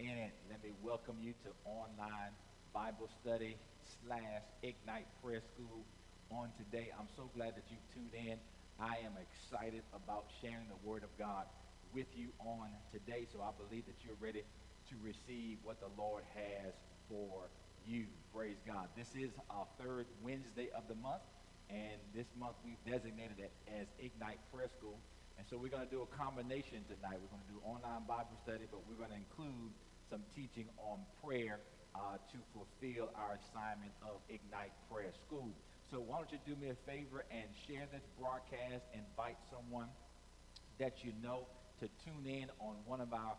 it. Let me welcome you to online Bible study slash Ignite Prayer School on today. I'm so glad that you tuned in. I am excited about sharing the Word of God with you on today. So I believe that you're ready to receive what the Lord has for you. Praise God. This is our third Wednesday of the month. And this month we've designated it as Ignite Prayer School. And so we're going to do a combination tonight. We're going to do online Bible study, but we're going to include some teaching on prayer uh, to fulfill our assignment of Ignite Prayer School. So why don't you do me a favor and share this broadcast, invite someone that you know to tune in on one of our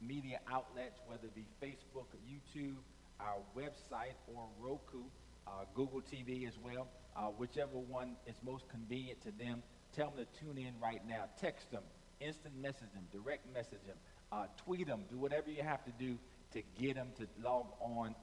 media outlets, whether it be Facebook or YouTube, our website, or Roku, uh, Google TV as well uh, whichever one is most convenient to them. Tell them to tune in right now. Text them, instant message them, direct message them, uh, tweet them, do whatever you have to do to get them to log on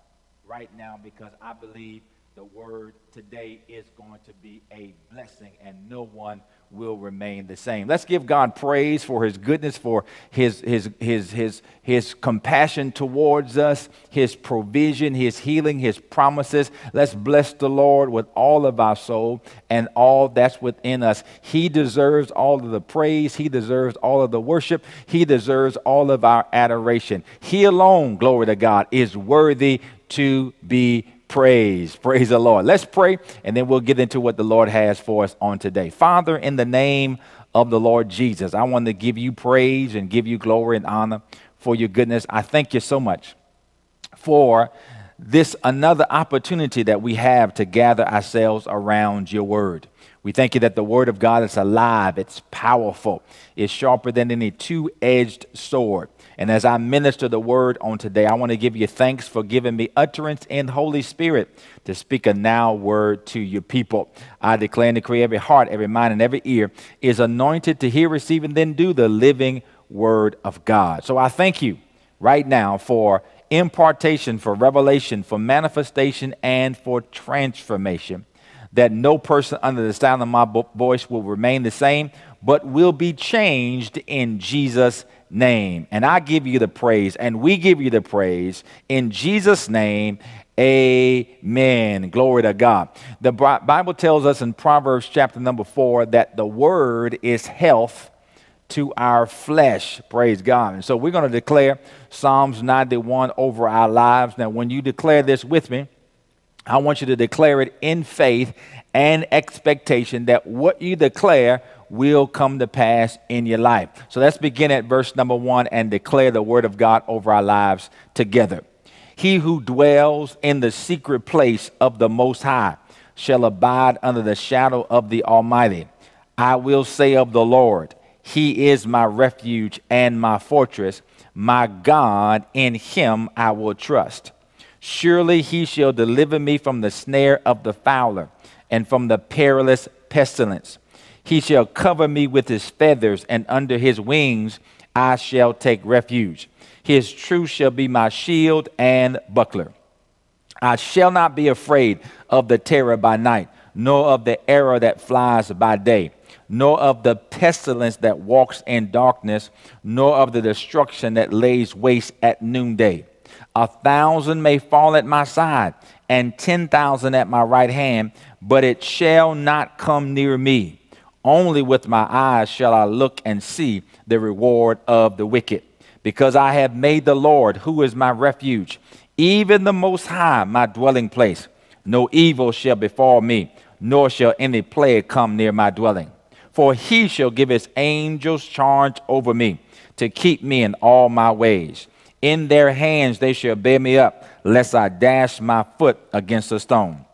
right now because I believe the word today is going to be a blessing and no one will remain the same. Let's give God praise for his goodness, for his, his, his, his, his compassion towards us, his provision, his healing, his promises. Let's bless the Lord with all of our soul and all that's within us. He deserves all of the praise, he deserves all of the worship, he deserves all of our adoration. He alone, glory to God, is worthy to be praise. Praise the Lord. Let's pray, and then we'll get into what the Lord has for us on today. Father, in the name of the Lord Jesus, I want to give you praise and give you glory and honor for your goodness. I thank you so much for this another opportunity that we have to gather ourselves around your word. We thank you that the word of God is alive, it's powerful, it's sharper than any two edged sword. And as I minister the word on today, I want to give you thanks for giving me utterance in Holy Spirit to speak a now word to your people. I declare and decree every heart, every mind, and every ear is anointed to hear, receive, and then do the living word of God. So I thank you right now for impartation, for revelation, for manifestation, and for transformation. That no person under the sound of my voice will remain the same, but will be changed in Jesus' name. And I give you the praise, and we give you the praise in Jesus' name. Amen. Glory to God. The Bible tells us in Proverbs chapter number four that the word is health to our flesh. Praise God. And so we're going to declare Psalms 91 over our lives. Now, when you declare this with me, I want you to declare it in faith and expectation that what you declare will come to pass in your life. So let's begin at verse number one and declare the word of God over our lives together. He who dwells in the secret place of the Most High shall abide under the shadow of the Almighty. I will say of the Lord, He is my refuge and my fortress, my God, in Him I will trust. Surely He shall deliver me from the snare of the fowler and from the perilous pestilence. He shall cover me with his feathers, and under his wings I shall take refuge. His truth shall be my shield and buckler. I shall not be afraid of the terror by night, nor of the arrow that flies by day, nor of the pestilence that walks in darkness, nor of the destruction that lays waste at noonday. A thousand may fall at my side, and ten thousand at my right hand, but it shall not come near me. Only with my eyes shall I look and see the reward of the wicked. Because I have made the Lord, who is my refuge, even the Most High, my dwelling place. No evil shall befall me, nor shall any plague come near my dwelling. For he shall give his angels charge over me, to keep me in all my ways. In their hands they shall bear me up, lest I dash my foot against a stone.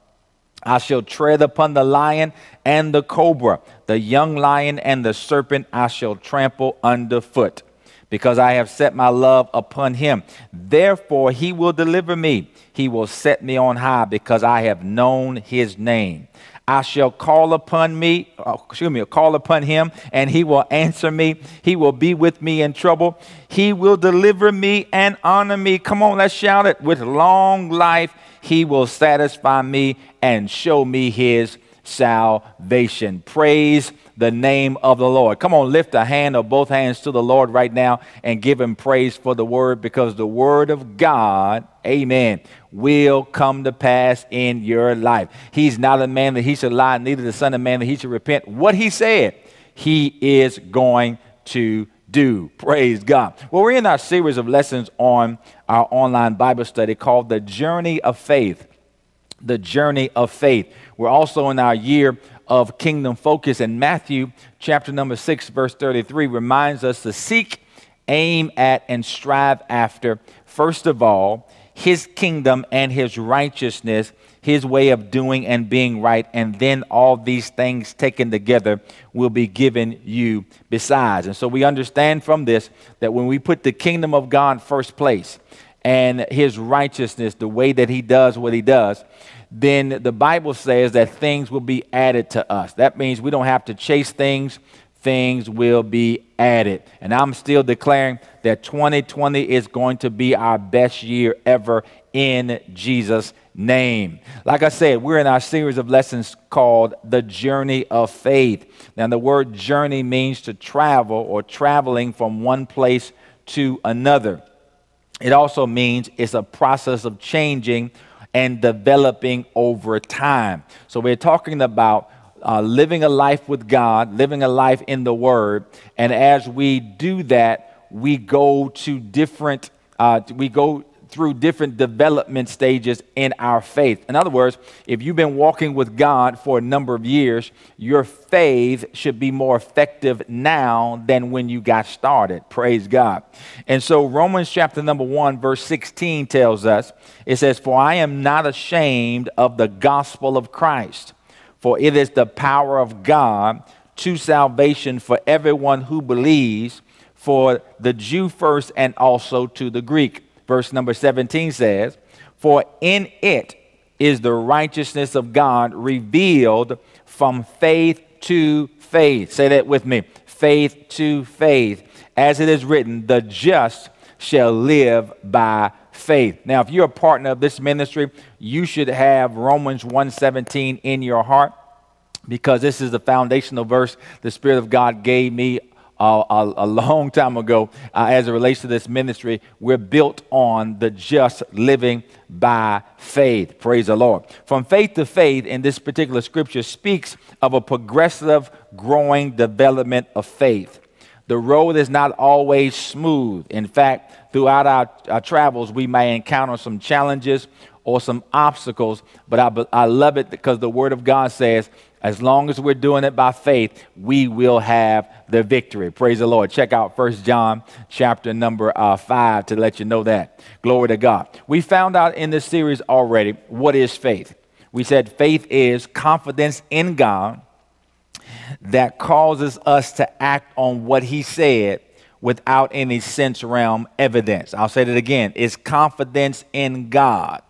I shall tread upon the lion and the cobra, the young lion and the serpent I shall trample underfoot, because I have set my love upon him. Therefore he will deliver me. He will set me on high, because I have known his name. I shall call upon me, uh, excuse me, call upon him, and he will answer me. He will be with me in trouble. He will deliver me and honor me. Come on, let's shout it with long life he will satisfy me and show me his salvation. Praise the name of the Lord. Come on, lift a hand or both hands to the Lord right now and give him praise for the word because the word of God, amen, will come to pass in your life. He's not a man that he should lie, neither the son of man that he should repent. What he said, he is going to do. Praise God. Well, we're in our series of lessons on our online Bible study called The Journey of Faith. The Journey of Faith. We're also in our year of kingdom focus, and Matthew chapter number 6, verse 33 reminds us to seek, aim at, and strive after, first of all, his kingdom and his righteousness, his way of doing and being right, and then all these things taken together will be given you besides. And so we understand from this that when we put the kingdom of God first place and his righteousness, the way that he does what he does, then the Bible says that things will be added to us. That means we don't have to chase things, things will be added. And I'm still declaring that 2020 is going to be our best year ever in Jesus' name. Like I said, we're in our series of lessons called The Journey of Faith. Now, the word journey means to travel or traveling from one place to another. It also means it's a process of changing and developing over time. So, we're talking about uh, living a life with God, living a life in the Word. And as we do that, we go to different, uh, we go through different development stages in our faith. In other words, if you've been walking with God for a number of years, your faith should be more effective now than when you got started. Praise God. And so, Romans chapter number 1, verse 16 tells us it says, For I am not ashamed of the gospel of Christ for it is the power of God to salvation for everyone who believes, for the Jew first and also to the Greek. Verse number 17 says, For in it is the righteousness of God revealed from faith to faith. Say that with me faith to faith. As it is written, the just shall live by faith. Now, if you're a partner of this ministry, you should have Romans 1:17 in your heart because this is the foundational verse the Spirit of God gave me a, a, long time ago uh, as it relates to this ministry. We're built on the just living by faith. Praise the Lord. From faith to faith in this particular scripture speaks of a progressive, growing development of faith. The road is not always smooth. In fact, throughout our, our travels, we may encounter some challenges or some obstacles, but I, I love it because the Word of God says, as long as we're doing it by faith, we will have the victory. Praise the Lord. Check out First John chapter number uh, 5 to let you know that. Glory to God. We found out in this series already what is faith. We said faith is confidence in God that causes us to act on what He said without any sense realm evidence. I'll say that again. It's confidence in God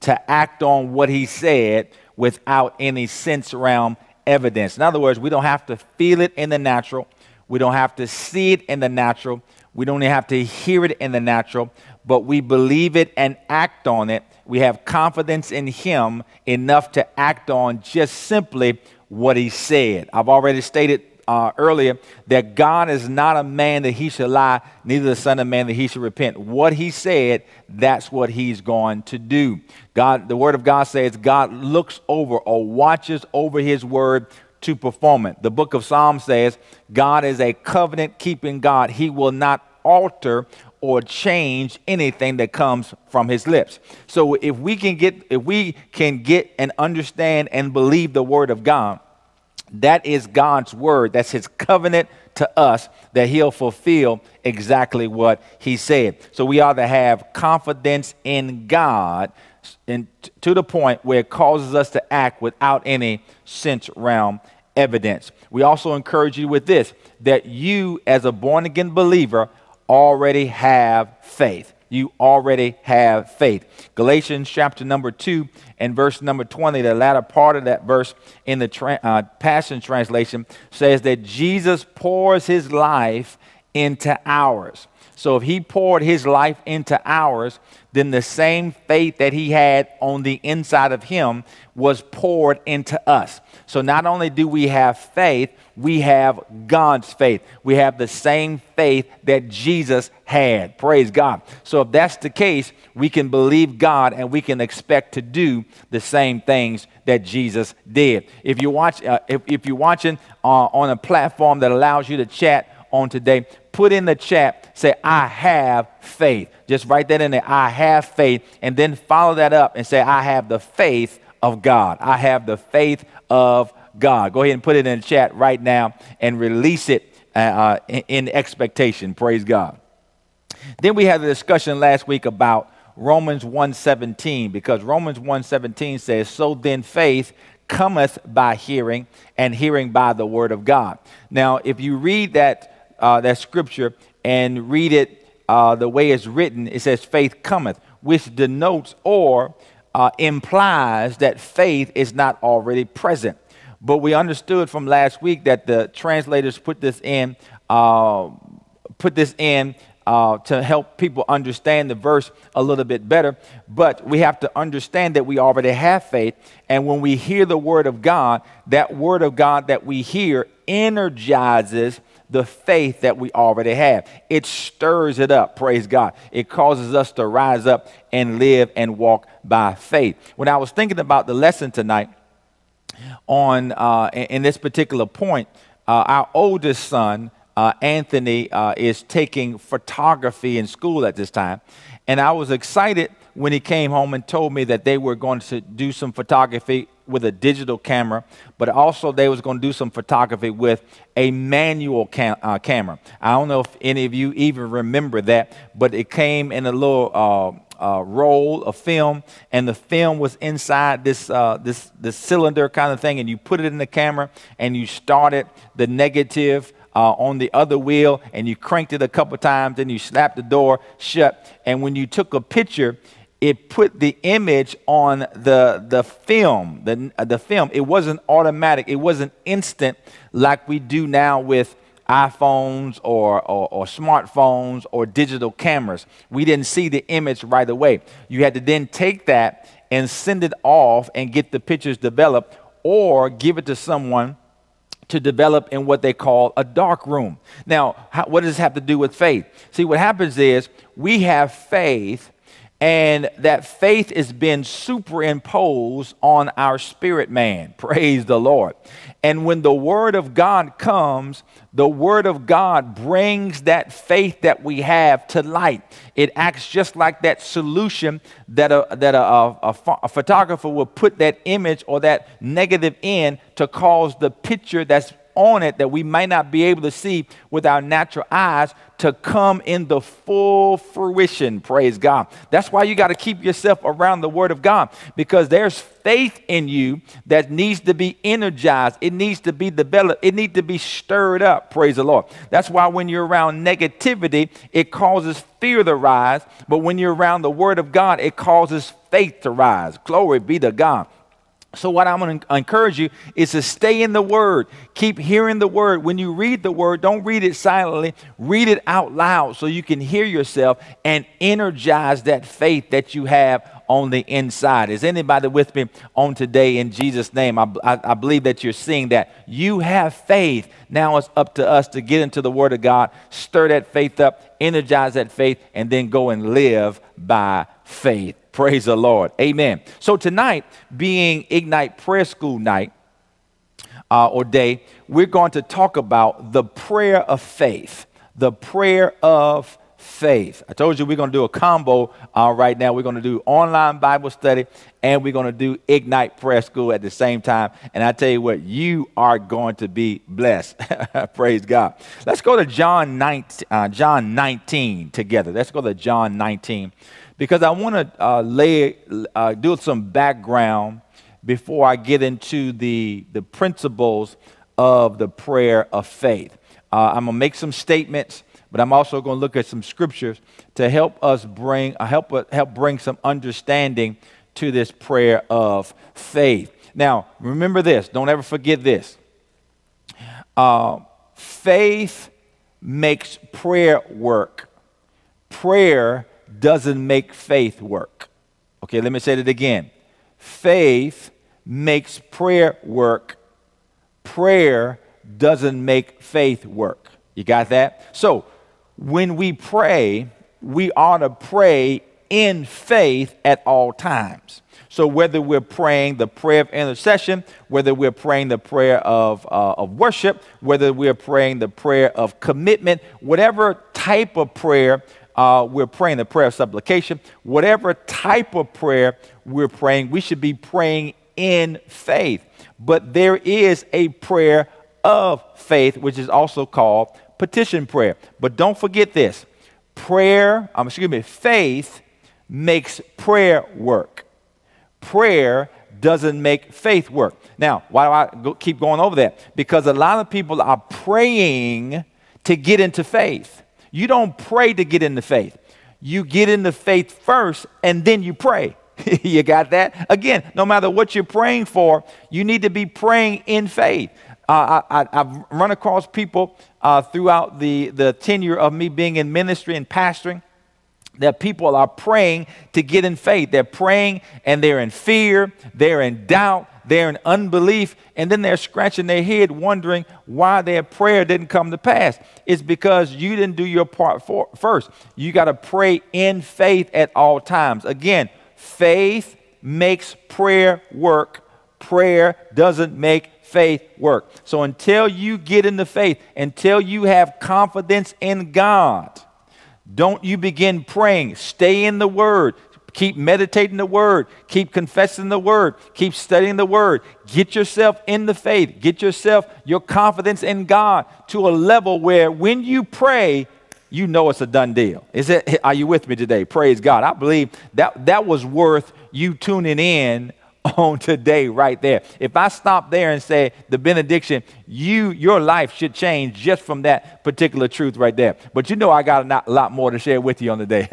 to act on what He said without any sense realm evidence. In other words, we don't have to feel it in the natural, we don't have to see it in the natural, we don't have to hear it in the natural, but we believe it and act on it. We have confidence in Him enough to act on just simply what He said. I've already stated uh, earlier that God is not a man that he should lie, neither the Son of Man that he should repent. What he said, that's what he's going to do. God, the Word of God says God looks over or watches over his word to perform it. The book of Psalms says God is a covenant keeping God. He will not alter or change anything that comes from his lips. So if we can get if we can get and understand and believe the word of God, that is God's word. That's his covenant to us that he'll fulfill exactly what he said. So we ought to have confidence in God in, to the point where it causes us to act without any sense realm evidence. We also encourage you with this that you, as a born again believer, already have faith. You already have faith. Galatians chapter number 2 and verse number 20, the latter part of that verse in the tra- uh, Passion Translation says that Jesus pours his life into ours. So if he poured his life into ours, then the same faith that he had on the inside of him was poured into us. So not only do we have faith, we have God's faith. We have the same faith that Jesus had. Praise God. So if that's the case, we can believe God and we can expect to do the same things that Jesus did. If you watch, uh, if, if you're watching uh, on a platform that allows you to chat on today, put in the chat, say, I have faith. Just write that in there. I have faith. And then follow that up and say, I have the faith of God. I have the faith of God. Go ahead and put it in the chat right now and release it uh, uh in, expectation. Praise God. Then we had a discussion last week about Romans 1:17 because Romans 1:17 says, "So then faith cometh by hearing, and hearing by the word of God." Now, if you read that uh, that scripture and read it uh, the way it's written, it says, "Faith cometh," which denotes or uh, implies that faith is not already present. But we understood from last week that the translators put this in, uh, put this in uh, to help people understand the verse a little bit better. But we have to understand that we already have faith. And when we hear the word of God, that word of God that we hear energizes the faith that we already have. It stirs it up, praise God. It causes us to rise up and live and walk by faith. When I was thinking about the lesson tonight on uh, in this particular point, uh, our oldest son, uh, Anthony, uh, is taking photography in school at this time. And I was excited when he came home and told me that they were going to do some photography with a digital camera, but also they was going to do some photography with a manual cam- uh, camera. I don't know if any of you even remember that, but it came in a little uh, uh, roll of film, and the film was inside this uh, this this cylinder kind of thing, and you put it in the camera, and you started the negative. Uh, on the other wheel, and you cranked it a couple times, and you slapped the door shut. And when you took a picture, it put the image on the, the film, the, the film. It wasn't automatic, it wasn't instant like we do now with iPhones or, or, or, smartphones or digital cameras. We didn't see the image right away. You had to then take that and send it off and get the pictures developed or give it to someone to develop in what they call a dark room. Now, how, what does this have to do with faith? See, what happens is we have faith and that faith is being superimposed on our spirit man. Praise the Lord. And when the Word of God comes, the Word of God brings that faith that we have to light. It acts just like that solution that a, that a, a, a photographer will put that image or that negative in to cause the picture that's on it that we might not be able to see with our natural eyes to come in the full fruition. Praise God. That's why you got to keep yourself around the Word of God because there's faith in you that needs to be energized. It needs to be developed. It needs to be stirred up. Praise the Lord. That's why when you're around negativity, it causes fear to rise. But when you're around the Word of God, it causes faith to rise. Glory be to God. So, what I'm going to encourage you is to stay in the Word. Keep hearing the Word. When you read the Word, don't read it silently, read it out loud so you can hear yourself and energize that faith that you have on the inside. Is anybody with me on today in Jesus' name? I, I, I believe that you're seeing that. You have faith. Now it's up to us to get into the Word of God, stir that faith up, energize that faith, and then go and live by faith. Praise the Lord. Amen. So tonight, being Ignite Prayer School night uh, or day, we're going to talk about the prayer of faith. The prayer of faith. I told you we're going to do a combo uh, right now. We're going to do online Bible study and we're going to do Ignite Prayer School at the same time. And I tell you what, you are going to be blessed. Praise God. Let's go to John 19, uh, John 19 together. Let's go to John 19 because I want to uh, lay, uh, do some background before I get into the, the principles of the prayer of faith. Uh, I'm to make some statements, but I'm also going to look at some scriptures to help us bring, uh, help, uh, help bring some understanding to this prayer of faith. Now, remember this, don't ever forget this. Uh, faith makes prayer work prayer doesn't make faith work. Okay, let me say it again. Faith makes prayer work. Prayer doesn't make faith work. You got that? So, when we pray, we ought to pray in faith at all times. So, whether we're praying the prayer of intercession, whether we're praying the prayer of, uh, of worship, whether we're praying the prayer of commitment, whatever type of prayer uh, we're praying, the prayer of supplication, whatever type of prayer we're praying, we should be praying in faith. But there is a prayer of faith, which is also called petition prayer. But don't forget this prayer, um, excuse me, faith makes prayer work. Prayer doesn't make faith work. Now, why do I go, keep going over that? Because a lot of people are praying to get into faith. You don't pray to get into faith. You get into faith first and then you pray. you got that? Again, no matter what you're praying for, you need to be praying in faith. Uh, I, have run across people uh, throughout the, the tenure of me being in ministry and pastoring that people are praying to get in faith. They're praying and they're in fear, they're in doubt, they're in unbelief, and then they're scratching their head wondering why their prayer didn't come to pass. It's because you didn't do your part for, first. You got to pray in faith at all times. Again, faith makes prayer work, prayer doesn't make faith work. So until you get into faith, until you have confidence in God, don't you begin praying. Stay in the Word. Keep meditating the Word. Keep confessing the Word. Keep studying the Word. Get yourself in the faith. Get yourself, your confidence in God to a level where when you pray, you know it's a done deal. Is it, are you with me today? Praise God. I believe that, that was worth you tuning in on today right there. If I stop there and say the benediction, you your life should change just from that particular truth right there. But you know I got a lot more to share with you on the day.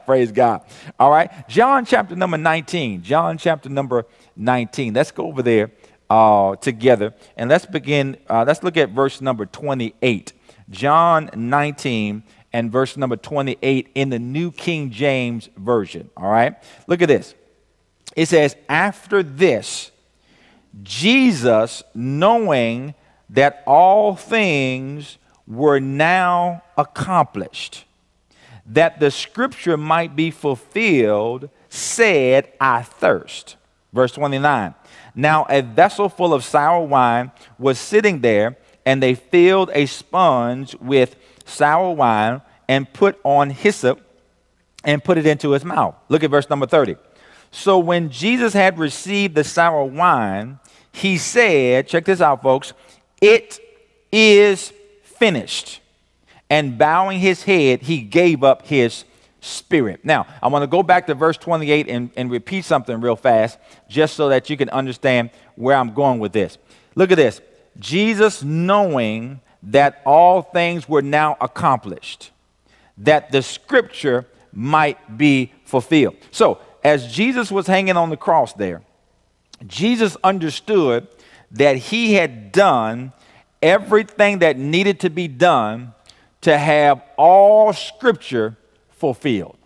Praise God. All right. John chapter number 19. John chapter number 19. Let's go over there uh, together and let's begin uh, let's look at verse number 28. John 19 and verse number 28 in the New King James version, all right? Look at this. It says, After this, Jesus, knowing that all things were now accomplished, that the scripture might be fulfilled, said, I thirst. Verse 29. Now a vessel full of sour wine was sitting there, and they filled a sponge with sour wine and put on hyssop and put it into his mouth. Look at verse number 30. So when Jesus had received the sour wine, he said, check this out, folks, it is finished. And bowing his head, he gave up his spirit. Now, I want to go back to verse 28 and, and repeat something real fast, just so that you can understand where I'm going with this. Look at this Jesus, knowing that all things were now accomplished, that the scripture might be fulfilled. So, as Jesus was hanging on the cross there, Jesus understood that he had done everything that needed to be done to have all scripture fulfilled.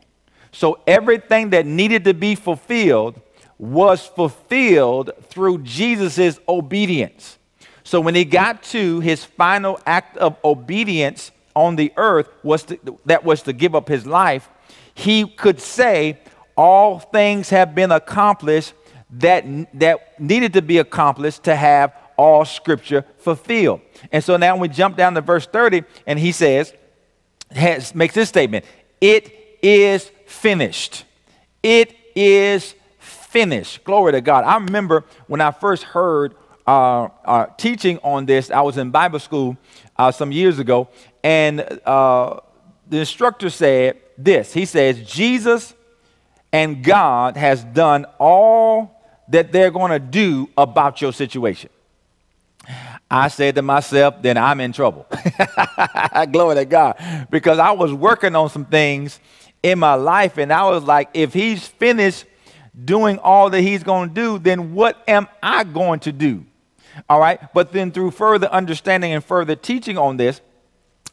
So everything that needed to be fulfilled was fulfilled through Jesus' obedience. So when he got to his final act of obedience on the earth was to, that was to give up his life, he could say, all things have been accomplished that, that needed to be accomplished to have all scripture fulfilled. And so now we jump down to verse 30, and he says, has, makes this statement It is finished. It is finished. Glory to God. I remember when I first heard uh, uh, teaching on this, I was in Bible school uh, some years ago, and uh, the instructor said this He says, Jesus and God has done all that they're going to do about your situation. I said to myself, then I'm in trouble. Glory to God. Because I was working on some things in my life, and I was like, if he's finished doing all that he's going to do, then what am I going to do? All right. But then through further understanding and further teaching on this,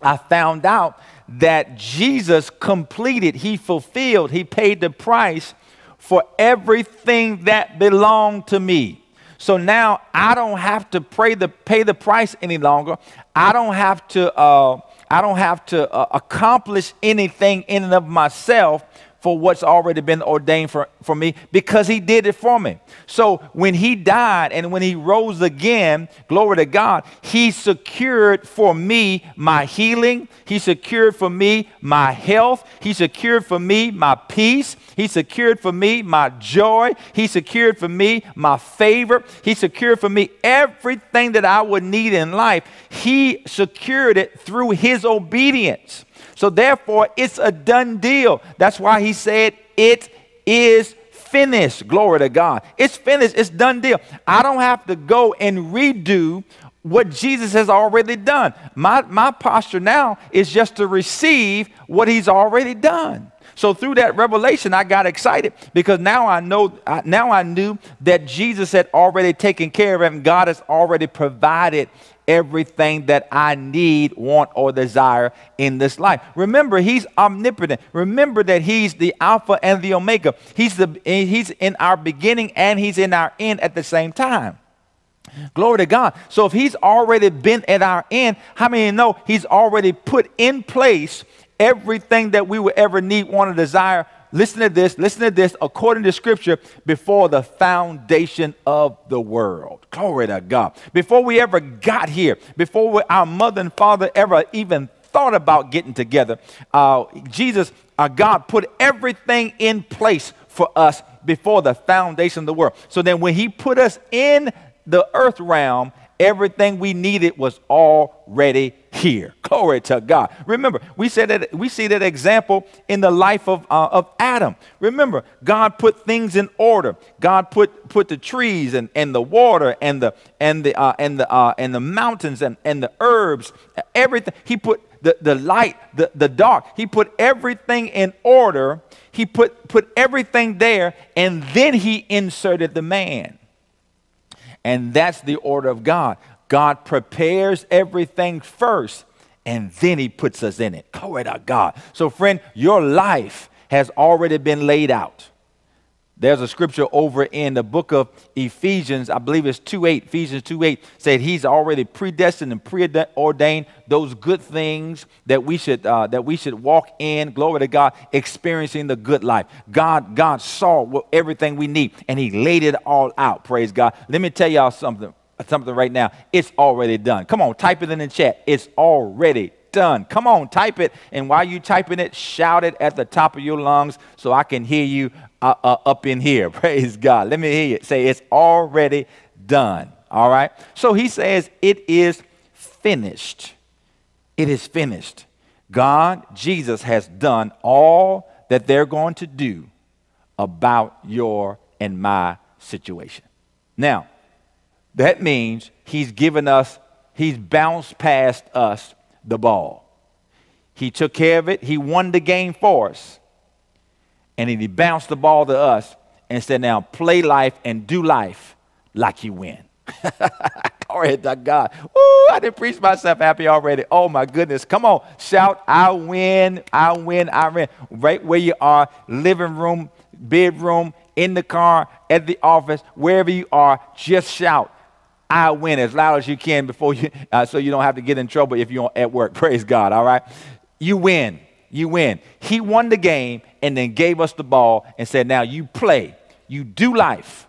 I found out that Jesus completed, he fulfilled, he paid the price for everything that belonged to me. So now I don't have to pay the, pay the price any longer. I don't have to, uh, I don't have to uh, accomplish anything in and of myself for what's already been ordained for, for me because he did it for me. So when he died and when he rose again, glory to God, he secured for me my healing. He secured for me my health. He secured for me my peace. He secured for me my joy. He secured for me my favor. He secured for me everything that I would need in life. He secured it through his obedience. So therefore, it's a done deal. That's why he said, It is finished. Glory to God. It's finished. It's done deal. I don't have to go and redo what Jesus has already done. My, my posture now is just to receive what he's already done. So through that revelation, I got excited because now I know, now I knew that Jesus had already taken care of and God has already provided everything that I need, want, or desire in this life. Remember, He's omnipotent. Remember that He's the Alpha and the Omega. He's, the, eh, he's in our beginning and He's in our end at the same time. Glory to God. So if He's already been at our end, how many know He's already put in place everything that we would ever need, want, or desire listen to this, listen to this, according to scripture, before the foundation of the world. Glory to God. Before we ever got here, before we, our mother and father ever even thought about getting together, uh, Jesus, uh, God put everything in place for us before the foundation of the world. So then when he put us in the earth realm, everything we needed was already here. Glory to God. Remember, we said that we see that example in the life of, uh, of Adam. Remember, God put things in order. God put put the trees and, and the water and the and the uh, and the uh, and the mountains and, and the herbs, everything. He put the, the light, the, the dark. He put everything in order. He put put everything there, and then he inserted the man. And that's the order of God. God prepares everything first, and then He puts us in it. Glory to God. So, friend, your life has already been laid out. There's a scripture over in the book of Ephesians, I believe it's 2 8, Ephesians 2 8, said he's already predestined and preordained those good things that we should uh, that we should walk in, glory to God, experiencing the good life. God, God saw what, everything we need and he laid it all out. Praise God. Let me tell y'all something something right now. It's already done. Come on, type it in the chat. It's already done. Come on, type it. And while you're typing it, shout it at the top of your lungs so I can hear you uh, uh, up in here. Praise God. Let me hear you say it's already done. All right. So he says it is finished. It is finished. God, Jesus, has done all that they're going to do about your and my situation. Now, that means he's given us, he's bounced past us the ball. He took care of it, he won the game for us. And then he bounced the ball to us and said, Now play life and do life like you win. Glory to God. Woo, I didn't preach myself happy already. Oh my goodness. Come on. Shout, I win, I win, I win. Right where you are, living room, bedroom, in the car, at the office, wherever you are, just shout. I win as loud as you can before you, uh, so you don't have to get in trouble if you're at work. Praise God, all right? You win. You win. He won the game and then gave us the ball and said, now you play. You do life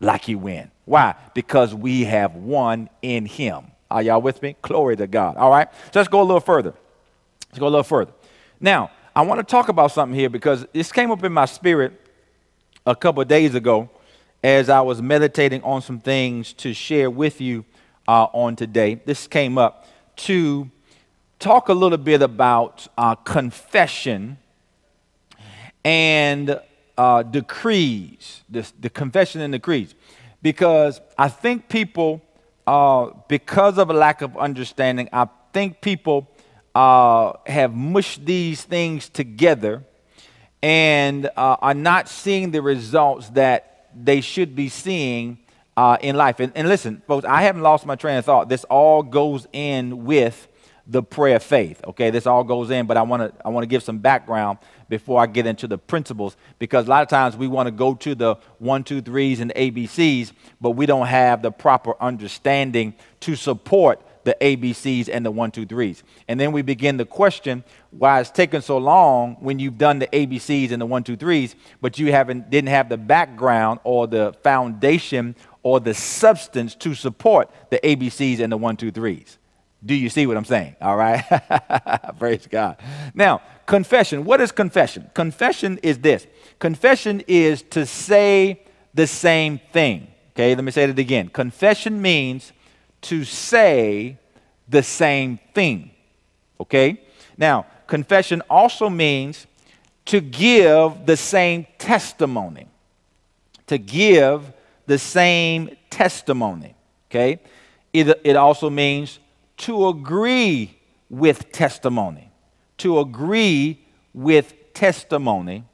like you win. Why? Because we have won in Him. Are y'all with me? Glory to God. All right? So let's go a little further. Let's go a little further. Now, I want to talk about something here because this came up in my spirit a couple days ago as I was meditating on some things to share with you uh, on today. This came up to talk a little bit about uh, confession and uh, decrees, the, the confession and decrees, because I think people, uh, because of a lack of understanding, I think people uh, have mushed these things together and uh, are not seeing the results that they should be seeing uh, in life. And, and listen, folks, I haven't lost my train of thought. This all goes in with the prayer of faith. Okay, this all goes in, but I want to I want to give some background before I get into the principles because a lot of times we want to go to the one, two, threes and ABCs, but we don't have the proper understanding to support the ABCs and the one, two, threes. And then we begin the question why it's taken so long when you've done the ABCs and the one, two, threes, but you haven't didn't have the background or the foundation or the substance to support the ABCs and the one, two, threes. Do you see what I'm saying? All right. Praise God. Now, confession. What is confession? Confession is this confession is to say the same thing. Okay, let me say it again. Confession means to say the same thing. Okay? Now, confession also means to give the same testimony. To give the same testimony. Okay? It, it also means to agree with testimony. To agree with testimony.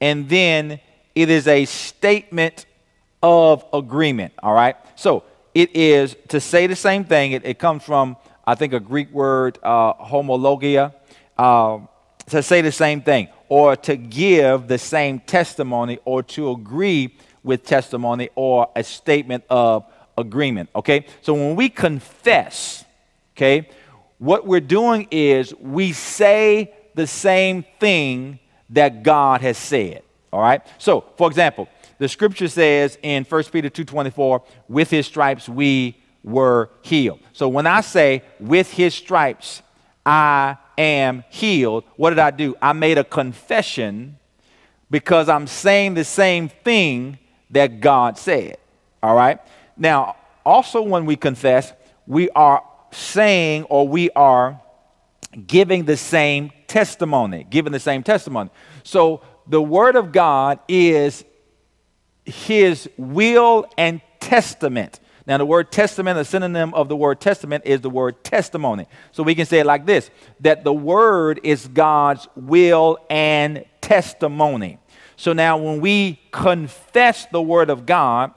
And then it is a statement of agreement. All right? So it is to say the same thing. It, it comes from, I think, a Greek word, uh, homologia, uh, to say the same thing, or to give the same testimony, or to agree with testimony, or a statement of agreement. Okay? So when we confess, okay, what we're doing is we say the same thing that God has said. All right? So, for example, the scripture says in 1 Peter 2:24, with his stripes we were healed. So when I say with his stripes I am healed, what did I do? I made a confession because I'm saying the same thing that God said. All right? Now, also when we confess, we are saying or we are giving the same testimony, giving the same testimony. So the word of God is his will and testament. Now, the word testament, a synonym of the word testament, is the word testimony. So we can say it like this that the word is God's will and testimony. So now, when we confess the word of God,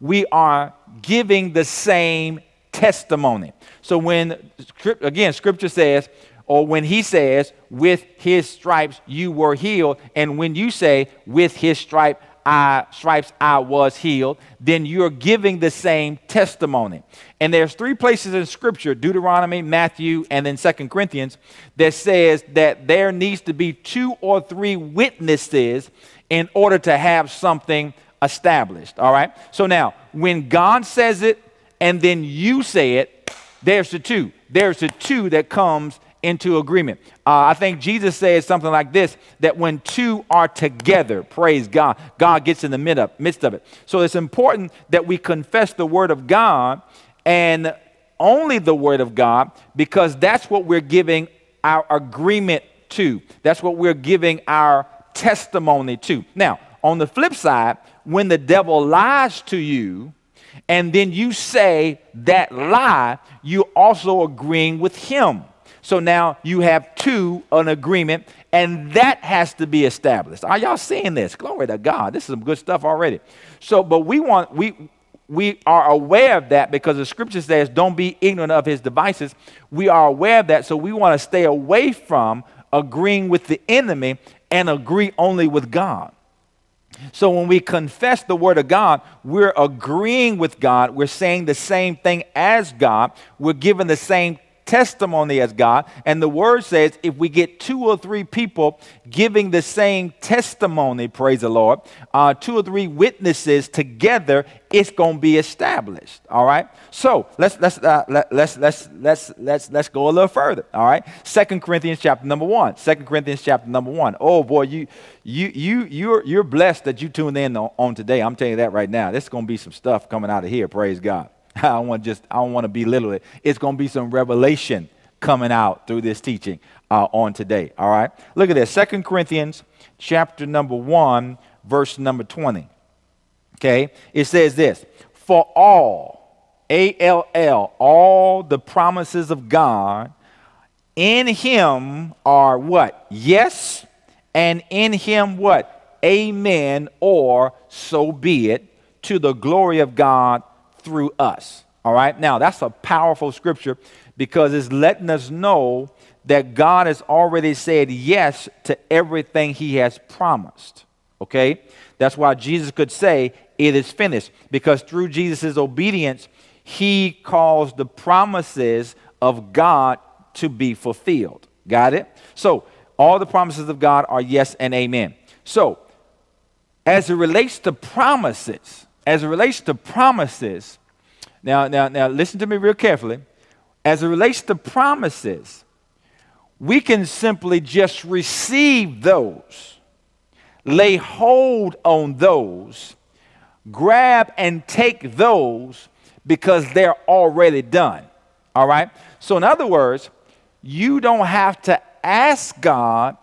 we are giving the same testimony. So when, again, scripture says, or when he says, with his stripes you were healed, and when you say, with his stripe I, stripes I was healed, then you're giving the same testimony. And there's three places in Scripture, Deuteronomy, Matthew, and then Second Corinthians, that says that there needs to be two or three witnesses in order to have something established. All right? So now, when God says it and then you say it, there's the two. There's the two that comes into agreement. Uh, I think Jesus says something like this that when two are together, praise God, God gets in the midst of it. So it's important that we confess the Word of God and only the Word of God because that's what we're giving our agreement to. That's what we're giving our testimony to. Now, on the flip side, when the devil lies to you, and then you say that lie, you're also agreeing with him. So now you have two, an agreement, and that has to be established. Are y'all seeing this? Glory to God. This is some good stuff already. So, but we want, we, we are aware of that because the scripture says, don't be ignorant of his devices. We are aware of that, so we want to stay away from agreeing with the enemy and agree only with God. So when we confess the word of God, we're agreeing with God. We're saying the same thing as God. We're giving the same testimony as God. And the word says if we get two or three people giving the same testimony, praise the Lord, uh, two or three witnesses together, it's going to be established. All right. So let's let's uh, let, let's let's let's let's let's go a little further. All right. Second Corinthians chapter number one. Second Corinthians chapter number one. Oh boy, you you you you're you're blessed that you tuned in on, on today. I'm telling you that right now. There's going to be some stuff coming out of here. Praise God. I don't want just I don't want to belittle it. It's going to be some revelation coming out through this teaching uh, on today. All right, look at this. Second Corinthians chapter number one, verse number twenty. Okay, it says this: For all, A L L, all the promises of God in Him are what? Yes, and in Him what? Amen, or so be it, to the glory of God through us. All right? Now, that's a powerful scripture because it's letting us know that God has already said yes to everything he has promised. Okay? That's why Jesus could say, It is finished, because through Jesus' obedience, he caused the promises of God to be fulfilled. Got it? So, all the promises of God are yes and amen. So, as it relates to promises, as it relates to promises, now, now, now, listen to me real carefully. As it relates to promises, we can simply just receive those, lay hold on those, grab and take those because they're already done. All right? So, in other words, you don't have to ask God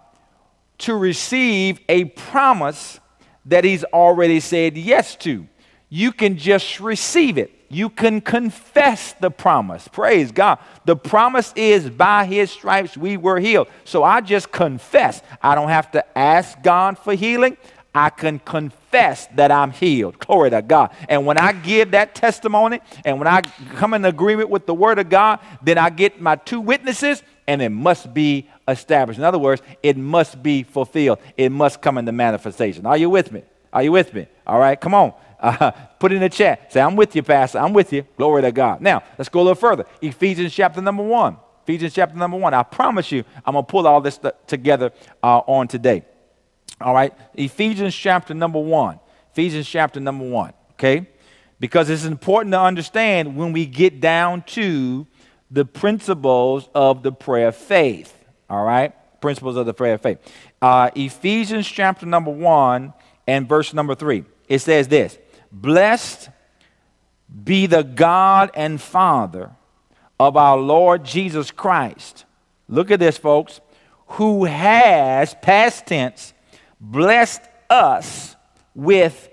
to receive a promise that He's already said yes to. You can just receive it. You can confess the promise. Praise God. The promise is by his stripes we were healed. So I just confess. I don't have to ask God for healing. I can confess that I'm healed. Glory to God. And when I give that testimony and when I come in agreement with the word of God, then I get my two witnesses and it must be established. In other words, it must be fulfilled. It must come into manifestation. Are you with me? Are you with me? All right, come on. Uh, put in the chat. Say, I'm with you, Pastor. I'm with you. Glory to God. Now, let's go a little further. Ephesians chapter number one. Ephesians chapter number one. I promise you, I'm going to pull all this together uh, on today. All right? Ephesians chapter number one. Ephesians chapter number one. Okay? Because it's important to understand when we get down to the principles of the prayer of faith. All right? Principles of the prayer of faith. Uh, Ephesians chapter number one and verse number three. It says this Blessed be the God and Father of our Lord Jesus Christ. Look at this, folks. Who has, past tense, blessed us with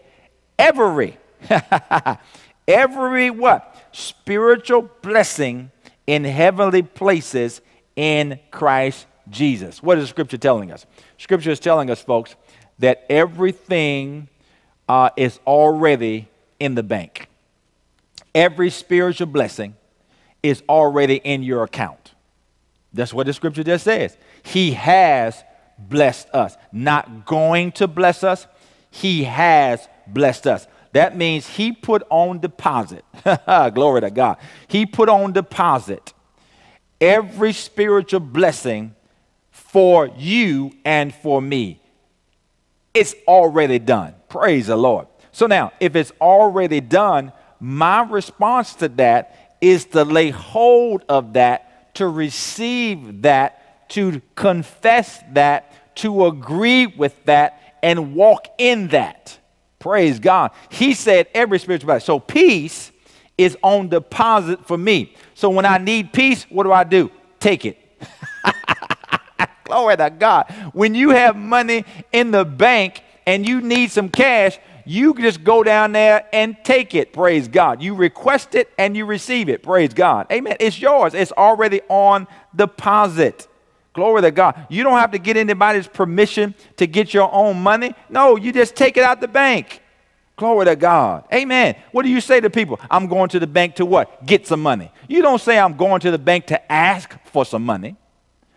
every, every what? Spiritual blessing in heavenly places in Christ Jesus. What is Scripture telling us? Scripture is telling us, folks, that everything uh, is already in the bank. Every spiritual blessing is already in your account. That's what the scripture just says. He has blessed us. Not going to bless us, He has blessed us. That means He put on deposit. Glory to God. He put on deposit every spiritual blessing for you and for me. It's already done. Praise the Lord. So now, if it's already done, my response to that is to lay hold of that, to receive that, to confess that, to agree with that, and walk in that. Praise God. He said every spiritual blessing. So peace is on deposit for me. So when I need peace, what do I do? Take it. Glory to God. When you have money in the bank and you need some cash, you just go down there and take it. Praise God. You request it and you receive it. Praise God. Amen. It's yours, it's already on deposit. Glory to God. You don't have to get anybody's permission to get your own money. No, you just take it out the bank. Glory to God. Amen. What do you say to people? I'm going to the bank to what? Get some money. You don't say I'm going to the bank to ask for some money.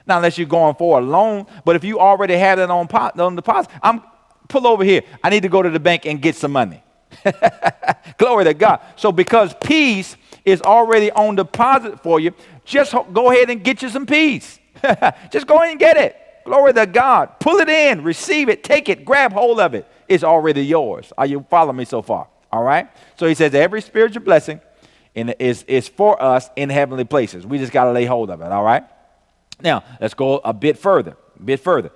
Not unless you're going for a loan, but if you already had it on, on deposit, I'm pull over here. I need to go to the bank and get some money. Glory to God. So because peace is already on deposit for you, just go ahead and get you some peace. just go ahead and get it. Glory to God. Pull it in, receive it, take it, grab hold of it. It's already yours. Are you following me so far? All right? So he says every spiritual blessing is, is for us in heavenly places. We just got to lay hold of it. All right? Now, let's go a bit further. A bit further.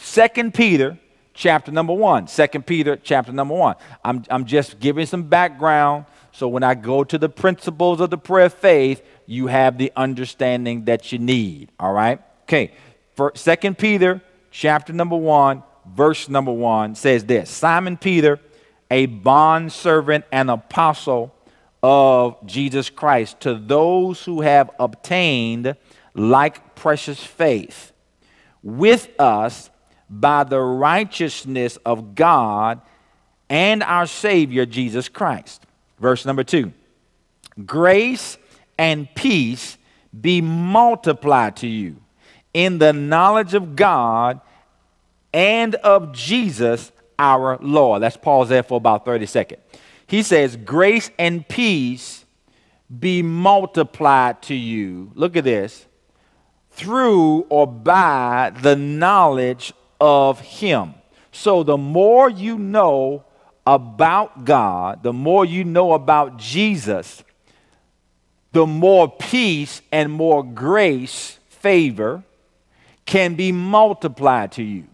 Second Peter chapter number one, Second Peter chapter number one. I'm, I'm just giving some background so when I go to the principles of the prayer of faith, you have the understanding that you need. All right? Okay. For Second Peter chapter number one, verse number one says this Simon Peter, a bond servant and apostle of Jesus Christ, to those who have obtained like precious faith with us by the righteousness of God and our Savior Jesus Christ. Verse number two Grace and peace be multiplied to you in the knowledge of God and of Jesus our Lord. Let's pause there for about 30 seconds. He says, Grace and peace be multiplied to you. Look at this. Through or by the knowledge of Him. So the more you know about God, the more you know about Jesus, the more peace and more grace, favor can be multiplied to you.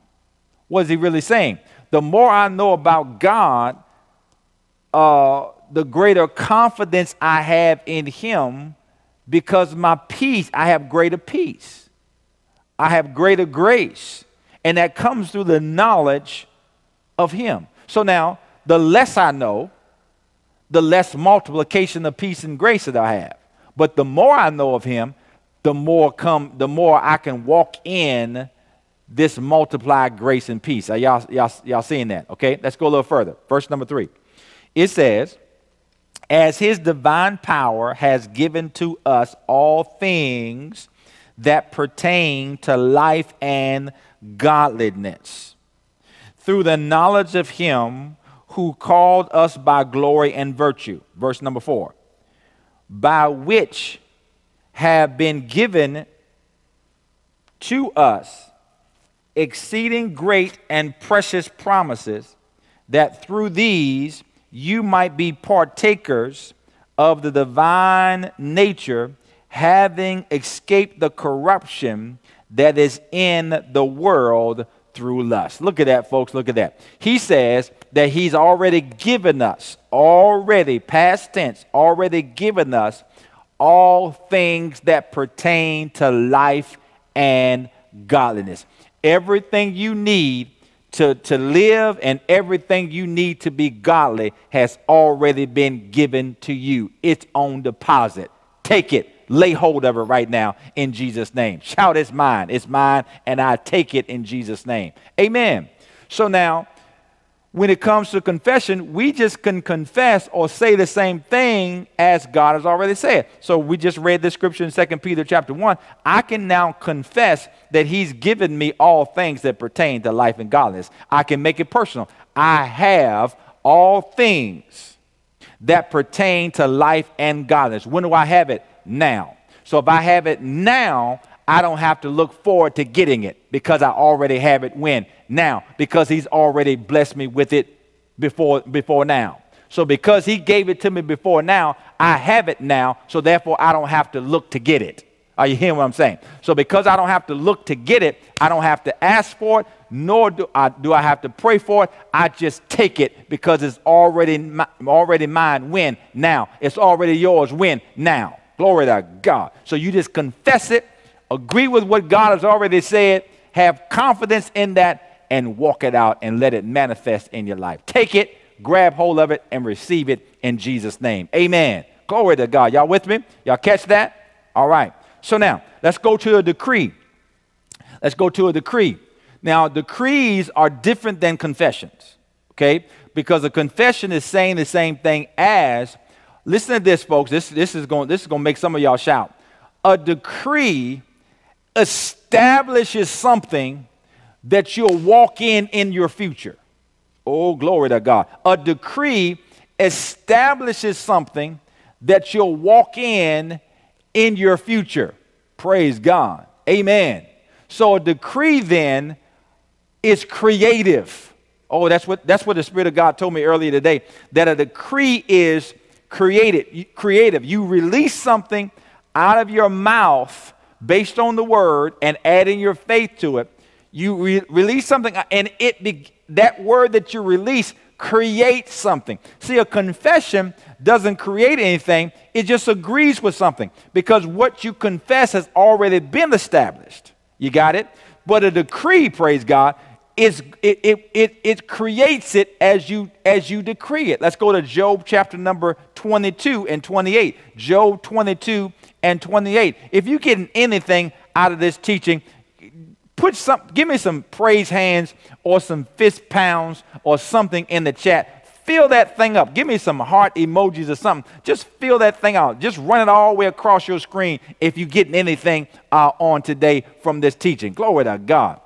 What is he really saying? The more I know about God, uh, the greater confidence I have in Him because my peace, I have greater peace. I have greater grace. And that comes through the knowledge of Him. So now, the less I know, the less multiplication of peace and grace that I have. But the more I know of Him, the more come, the more I can walk in this multiplied grace and peace. Are y'all, y'all, y'all seeing that? Okay, let's go a little further. Verse number three. It says, as his divine power has given to us all things that pertain to life and godliness, through the knowledge of him who called us by glory and virtue. Verse number four. By which have been given to us exceeding great and precious promises, that through these you might be partakers of the divine nature, having escaped the corruption that is in the world through lust. Look at that, folks. Look at that. He says that He's already given us, already, past tense, already given us all things that pertain to life and godliness. Everything you need to, to live and everything you need to be godly has already been given to you. It's on deposit. Take it. Lay hold of it right now in Jesus' name. Shout, it's mine. It's mine, and I take it in Jesus' name. Amen. So now, when it comes to confession, we just can confess or say the same thing as God has already said. So we just read this scripture in 2 Peter chapter 1. I can now confess that he's given me all things that pertain to life and godliness. I can make it personal. I have all things that pertain to life and godliness. When do I have it? Now. So if I have it now, I don't have to look forward to getting it because I already have it when? Now, because he's already blessed me with it before, before now. So because he gave it to me before now, I have it now, so therefore I don't have to look to get it. Are you hearing what I'm saying? So because I don't have to look to get it, I don't have to ask for it, nor do I, do I have to pray for it. I just take it because it's already, already mine when? Now. It's already yours when? Now. Glory to God. So you just confess it agree with what God has already said, have confidence in that, and walk it out and let it manifest in your life. Take it, grab hold of it, and receive it in Jesus' name. Amen. Glory to God. Y'all with me? Y'all catch that? All right. So now, let's go to a decree. Let's go to a decree. Now, decrees are different than confessions, okay? Because a confession is saying the same thing as, listen to this, folks. This, this is going this is going to make some of y'all shout. A decree establishes something that you'll walk in in your future. Oh, glory to God. A decree establishes something that you'll walk in in your future. Praise God. Amen. So a decree then is creative. Oh, that's what that's what the Spirit of God told me earlier today. That a decree is created, creative. You release something out of your mouth based on the word and adding your faith to it, you re- release something uh, and it be- that word that you release creates something. See, a confession doesn't create anything, it just agrees with something because what you confess has already been established. You got it? But a decree, praise God, is it, it, it, it creates it as you as you decree it. Let's go to Job chapter number 22 and 28. Job 22 and 28. If you're getting anything out of this teaching, put some, give me some praise hands or some fist pounds or something in the chat. Fill that thing up. Give me some heart emojis or something. Just fill that thing out. Just run it all the way across your screen if you're getting anything uh, on today from this teaching. Glory to God.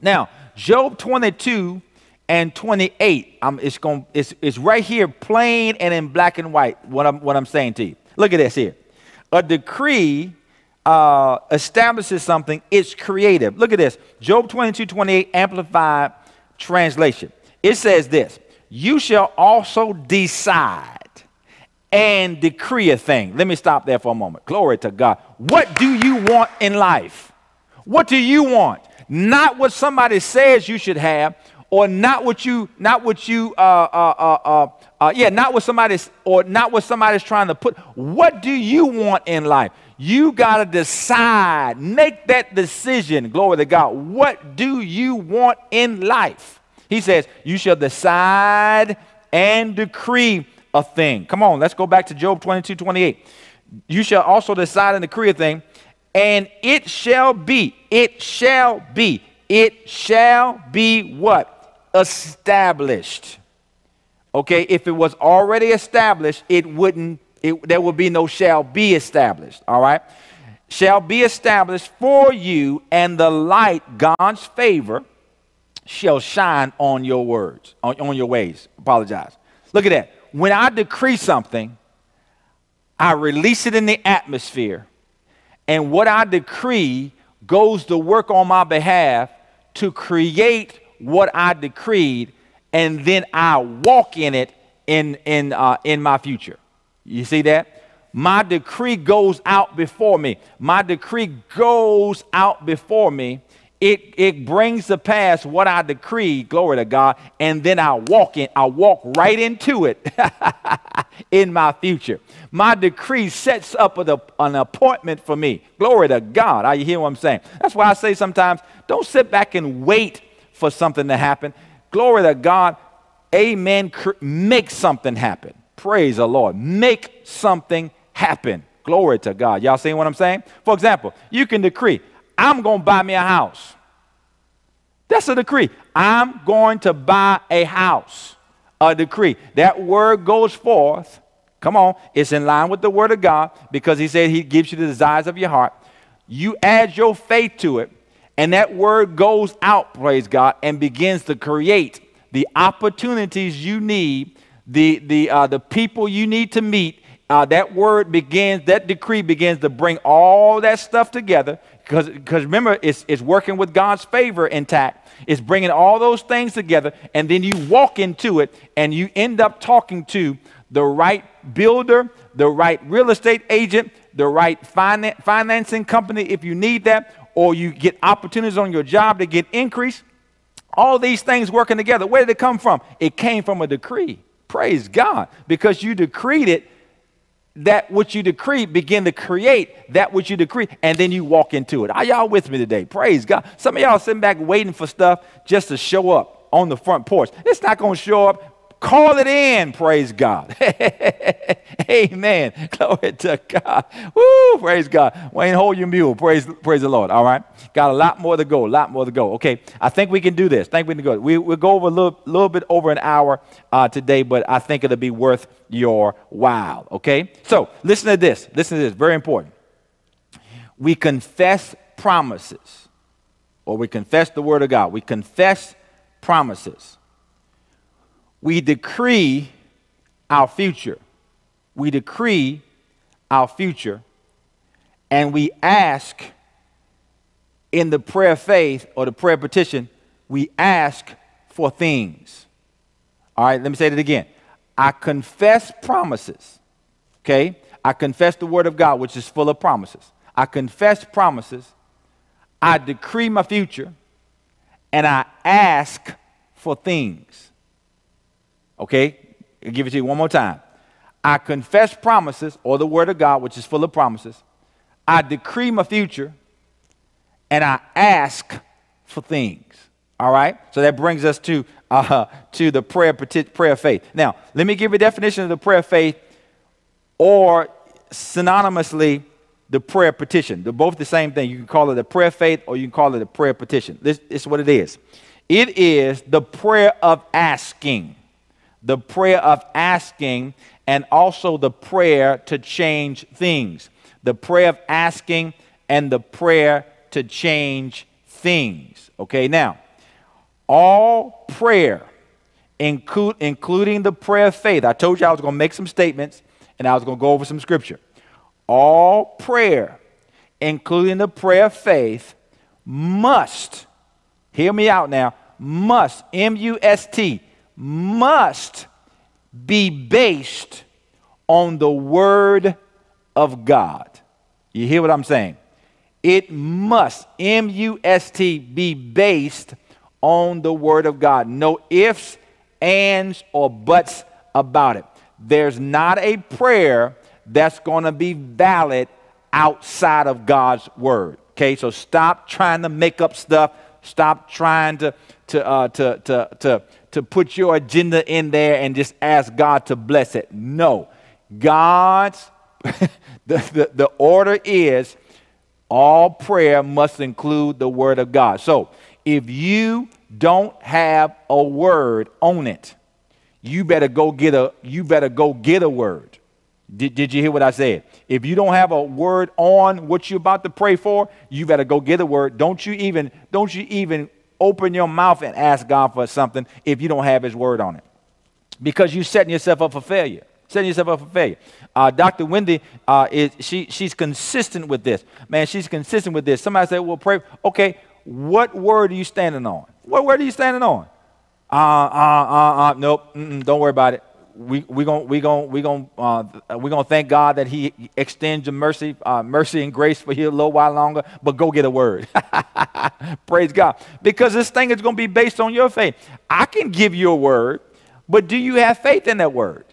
Now, Job 22 and 28. Um, it's, going, it's, it's right here, plain and in black and white, what I'm, what I'm saying to you. Look at this here. A decree uh, establishes something, it's creative. Look at this Job 22 28, Amplified Translation. It says this You shall also decide and decree a thing. Let me stop there for a moment. Glory to God. What do you want in life? What do you want? Not what somebody says you should have, or not what you, not what you, uh, uh, uh, uh, uh yeah, not what somebody's, or not what somebody's trying to put. What do you want in life? You got to decide, make that decision. Glory to God. What do you want in life? He says, You shall decide and decree a thing. Come on, let's go back to Job 22 28. You shall also decide and decree a thing, and it shall be, it shall be, it shall be what? Established. Okay, if it was already established, it wouldn't it, there will be no shall be established, all right? Shall be established for you, and the light, God's favor, shall shine on your words, on, on your ways. Apologize. Look at that. When I decree something, I release it in the atmosphere, and what I decree goes to work on my behalf to create what I decreed, and then I walk in it in, in, uh, in my future. You see that? My decree goes out before me. My decree goes out before me. It, it brings to pass what I decree, glory to God, and then I walk in, I walk right into it in my future. My decree sets up an appointment for me. Glory to God. Are you hear what I'm saying? That's why I say sometimes don't sit back and wait for something to happen. Glory to God. Amen. Make something happen. Praise the Lord. Make something happen. Glory to God. Y'all seeing what I'm saying? For example, you can decree, I'm going to buy me a house. That's a decree. I'm going to buy a house. A decree. That word goes forth. Come on. It's in line with the word of God because he said he gives you the desires of your heart. You add your faith to it, and that word goes out, praise God, and begins to create the opportunities you need the, the, uh, the people you need to meet, uh, that word begins, that decree begins to bring all that stuff together. Because remember, it's, it's working with God's favor intact. It's bringing all those things together, and then you walk into it, and you end up talking to the right builder, the right real estate agent, the right finan- financing company if you need that, or you get opportunities on your job to get increase. All these things working together. Where did it come from? It came from a decree. Praise God. Because you decreed it, that which you decree begin to create that which you decree, and then you walk into it. Are y'all with me today? Praise God. Some of y'all sitting back waiting for stuff just to show up on the front porch. It's not going to show up. Call it in, praise God. Amen. Glory to God. Woo, praise God. Wayne, hold your mule. Praise, praise the Lord. All right. Got a lot more to go. A lot more to go. Okay. I think we can do this. think we can go. We, we'll go over a little, little bit over an hour uh, today, but I think it'll be worth your while. Okay. So listen to this. Listen to this. Very important. We confess promises, or we confess the word of God. We confess promises we decree our future. We decree our future, and we ask in the prayer of faith or the prayer petition, we ask for things. All right, let me say that again. I confess promises. Okay? I confess the word of God, which is full of promises. I confess promises. I decree my future. And I ask for things. Okay? I'll give it to you one more time. I confess promises or the word of God, which is full of promises. I decree my future and I ask for things. All right? So that brings us to, uh, to the prayer, prayer of faith. Now, let me give you a definition of the prayer of faith or synonymously the prayer petition. They're both the same thing. You can call it a prayer faith or you can call it a prayer petition. This, this is what it is it is the prayer of asking the prayer of asking, and also the prayer to change things. The prayer of asking and the prayer to change things. Okay, now, all prayer, include, including the prayer of faith, I told you I was going to make some statements and I was going to go over some scripture. All prayer, including the prayer of faith, must, hear me out now, must, M U S T, must be based on the Word of God. You hear what I'm saying? It must, M U S T, be based on the Word of God. No ifs, ands, or buts about it. There's not a prayer that's going to be valid outside of God's Word. Okay, so stop trying to make up stuff. Stop trying to, to, uh, to, to, to, to put your agenda in there and just ask God to bless it. No. God's, the, the, the order is all prayer must include the word of God. So if you don't have a word on it, you better go get a you better go get a word. Did, did you hear what I said? If you don't have a word on what you're about to pray for, you better go get a word. Don't you even don't you even open your mouth and ask God for something if you don't have his word on it. Because you're setting yourself up for failure. Setting yourself up for failure. Uh, Dr. Wendy, uh, is, she, she's consistent with this. Man, she's consistent with this. Somebody said, well, pray. Okay, what word are you standing on? What word are you standing on? Uh, uh, uh, uh, nope, don't worry about it we we going we going we going uh, we going to thank God that He extends your mercy, uh, mercy and grace for you a little while longer. But go get a word. Praise God, because this thing is going to be based on your faith. I can give you a word, but do you have faith in that word?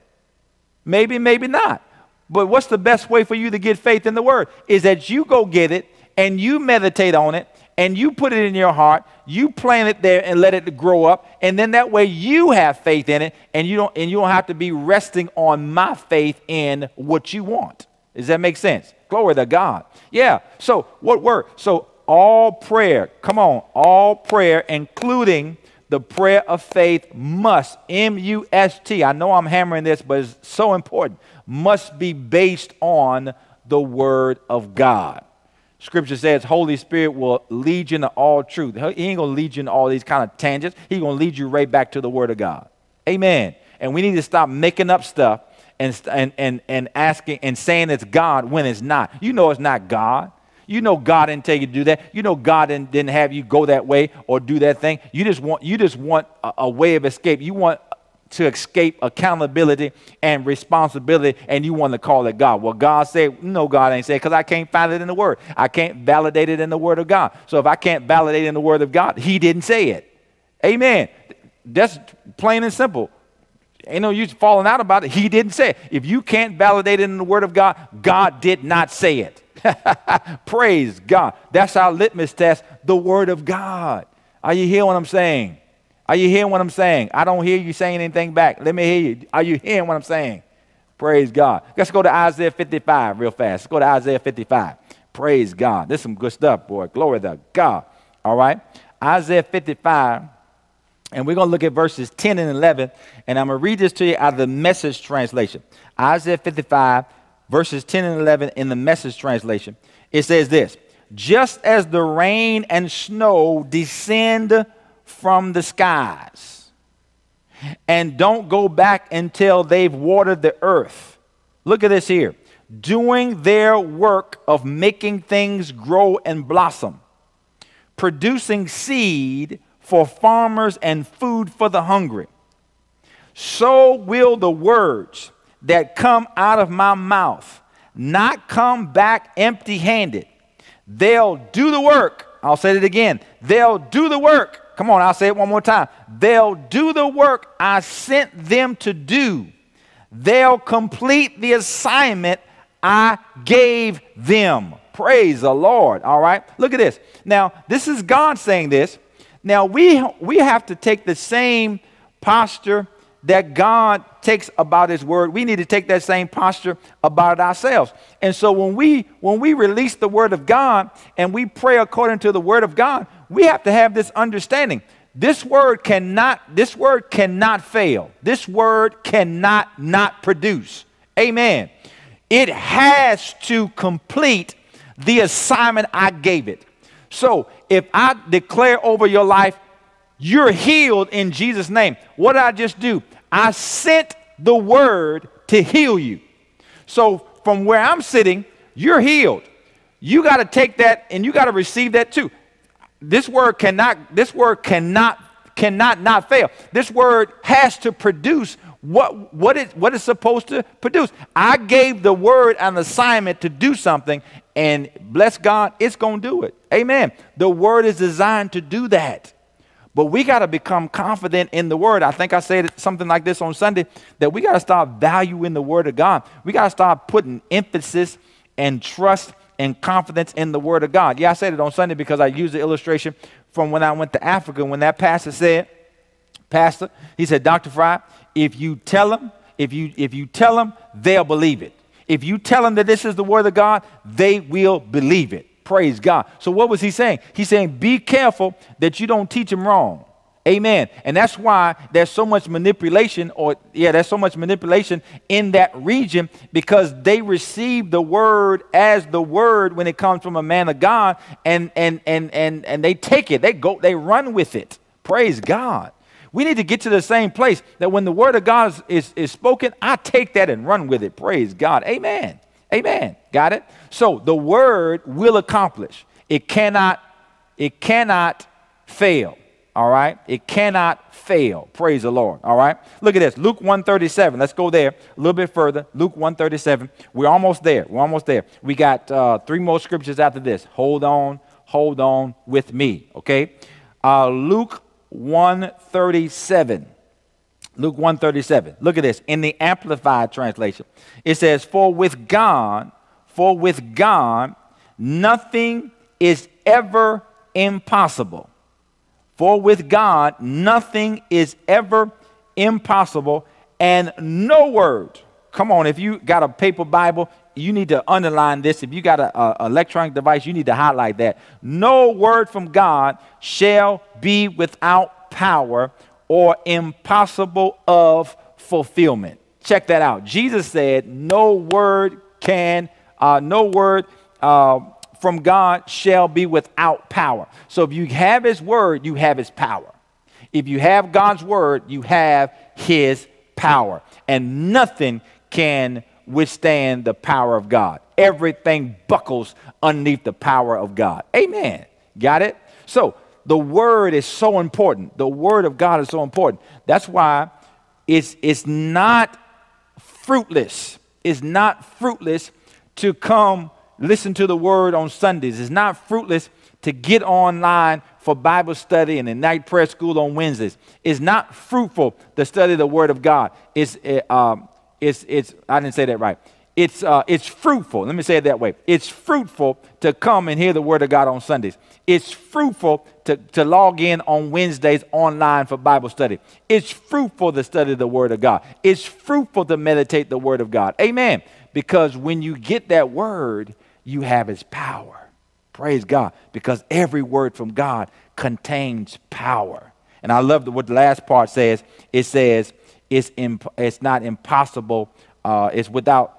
Maybe, maybe not. But what's the best way for you to get faith in the word? Is that you go get it and you meditate on it and you put it in your heart, you plant it there and let it grow up, and then that way you have faith in it, and you don't and you don't have to be resting on my faith in what you want. Does that make sense? Glory to God. Yeah. So what word? So all prayer, come on, all prayer, including the prayer of faith, must, M U S T, I know I'm hammering this, but it's so important, must be based on the Word of God. Scripture says Holy Spirit will lead you into all truth. He ain't going to lead you into all these kind of tangents. He's going to lead you right back to the Word of God. Amen. And we need to stop making up stuff and, and, and, and asking and saying it's God when it's not. You know it's not God. You know God didn't tell you to do that. You know God didn't, didn't have you go that way or do that thing. You just want, you just want a, a way of escape. You want to escape accountability and responsibility, and you want to call it God. Well, God said, no, God ain't said, because I can't find it in the Word. I can't validate it in the Word of God. So if I can't validate in the Word of God, He didn't say it. Amen. That's plain and simple. Ain't no use falling out about it. He didn't say it. If you can't validate it in the Word of God, God did not say it. Praise God. That's our litmus test, the Word of God. Are you hearing what I'm saying? Are you hearing what I'm saying? I don't hear you saying anything back. Let me hear you. Are you hearing what I'm saying? Praise God. Let's go to Isaiah 55 real fast. Let's go to Isaiah 55. Praise God. This is some good stuff, boy. Glory to God. All right. Isaiah 55. And we're going to look at verses 10 and 11. And I'm going to read this to you out of the message translation. Isaiah 55, verses 10 and 11 in the message translation. It says this Just as the rain and snow descend from the skies and don't go back until they've watered the earth. Look at this here doing their work of making things grow and blossom, producing seed for farmers and food for the hungry. So will the words that come out of my mouth not come back empty handed. They'll do the work. I'll say it again. They'll do the work Come on, I'll say it one more time. They'll do the work I sent them to do, they'll complete the assignment I gave them. Praise the Lord. All right, look at this. Now, this is God saying this. Now, we, we have to take the same posture that God takes about his word, we need to take that same posture about ourselves. And so when we when we release the word of God and we pray according to the word of God, we have to have this understanding. this word cannot, this word cannot fail. This word cannot not produce. Amen. It has to complete the assignment I gave it. So if I declare over your life, you're healed in Jesus' name. What did I just do? I sent the word to heal you. So from where I'm sitting, you're healed. You got to take that and you got to receive that too. This word cannot, this word cannot, cannot not fail. This word has to produce what, what, it, what it's supposed to produce. I gave the word an assignment to do something, and bless God, it's going to do it. Amen. The word is designed to do that. But we got to become confident in the word. I think I said something like this on Sunday that we got to start valuing the word of God. We got to start putting emphasis and trust and confidence in the word of God. Yeah, I said it on Sunday because I used the illustration from when I went to Africa when that pastor said, Pastor, he said, Dr. Fry, if you tell them, if you if you tell them, they'll believe it. If you tell them that this is the word of God, they will believe it. Praise God. So what was he saying? He's saying, be careful that you don't teach them wrong. Amen. And that's why there's so much manipulation, or yeah, there's so much manipulation in that region because they receive the word as the word when it comes from a man of God, and and and and and they take it, they go, they run with it. Praise God. We need to get to the same place that when the word of God is, is, is spoken, I take that and run with it. Praise God. Amen. Amen. Got it? So the word will accomplish. It cannot, it cannot fail. All right? It cannot fail. Praise the Lord. All right? Look at this. Luke 137. Let's go there a little bit further. Luke 137. We're almost there. We're almost there. We got uh, three more scriptures after this. Hold on. Hold on with me. Okay? Uh, Luke 137. Luke 137. Look at this. In the Amplified translation, it says, For with God, for with God, nothing is ever impossible. For with God, nothing is ever impossible, and no word. Come on, if you got a paper Bible, you need to underline this. If you got an electronic device, you need to highlight that. No word from God shall be without power or impossible of fulfillment. Check that out. Jesus said, No word can, uh, no word uh, from God shall be without power. So if you have His word, you have His power. If you have God's word, you have His power. And nothing can withstand the power of God. Everything buckles underneath the power of God. Amen. Got it? So the word is so important. The word of God is so important. That's why it's, it's not fruitless. It's not fruitless to come listen to the word on Sundays. It's not fruitless to get online for Bible study and night Prayer School on Wednesdays. It's not fruitful to study the word of God. It's, uh, it's, it's I didn't say that right. It's, uh, it's fruitful. Let me say it that way. It's fruitful to come and hear the word of God on Sundays. It's fruitful to, to log in on Wednesdays online for Bible study. It's fruitful to study the Word of God. It's fruitful to meditate the Word of God. Amen. Because when you get that Word, you have His power. Praise God. Because every word from God contains power. And I love what the last part says. It says, it's, imp- it's not impossible, uh, it's without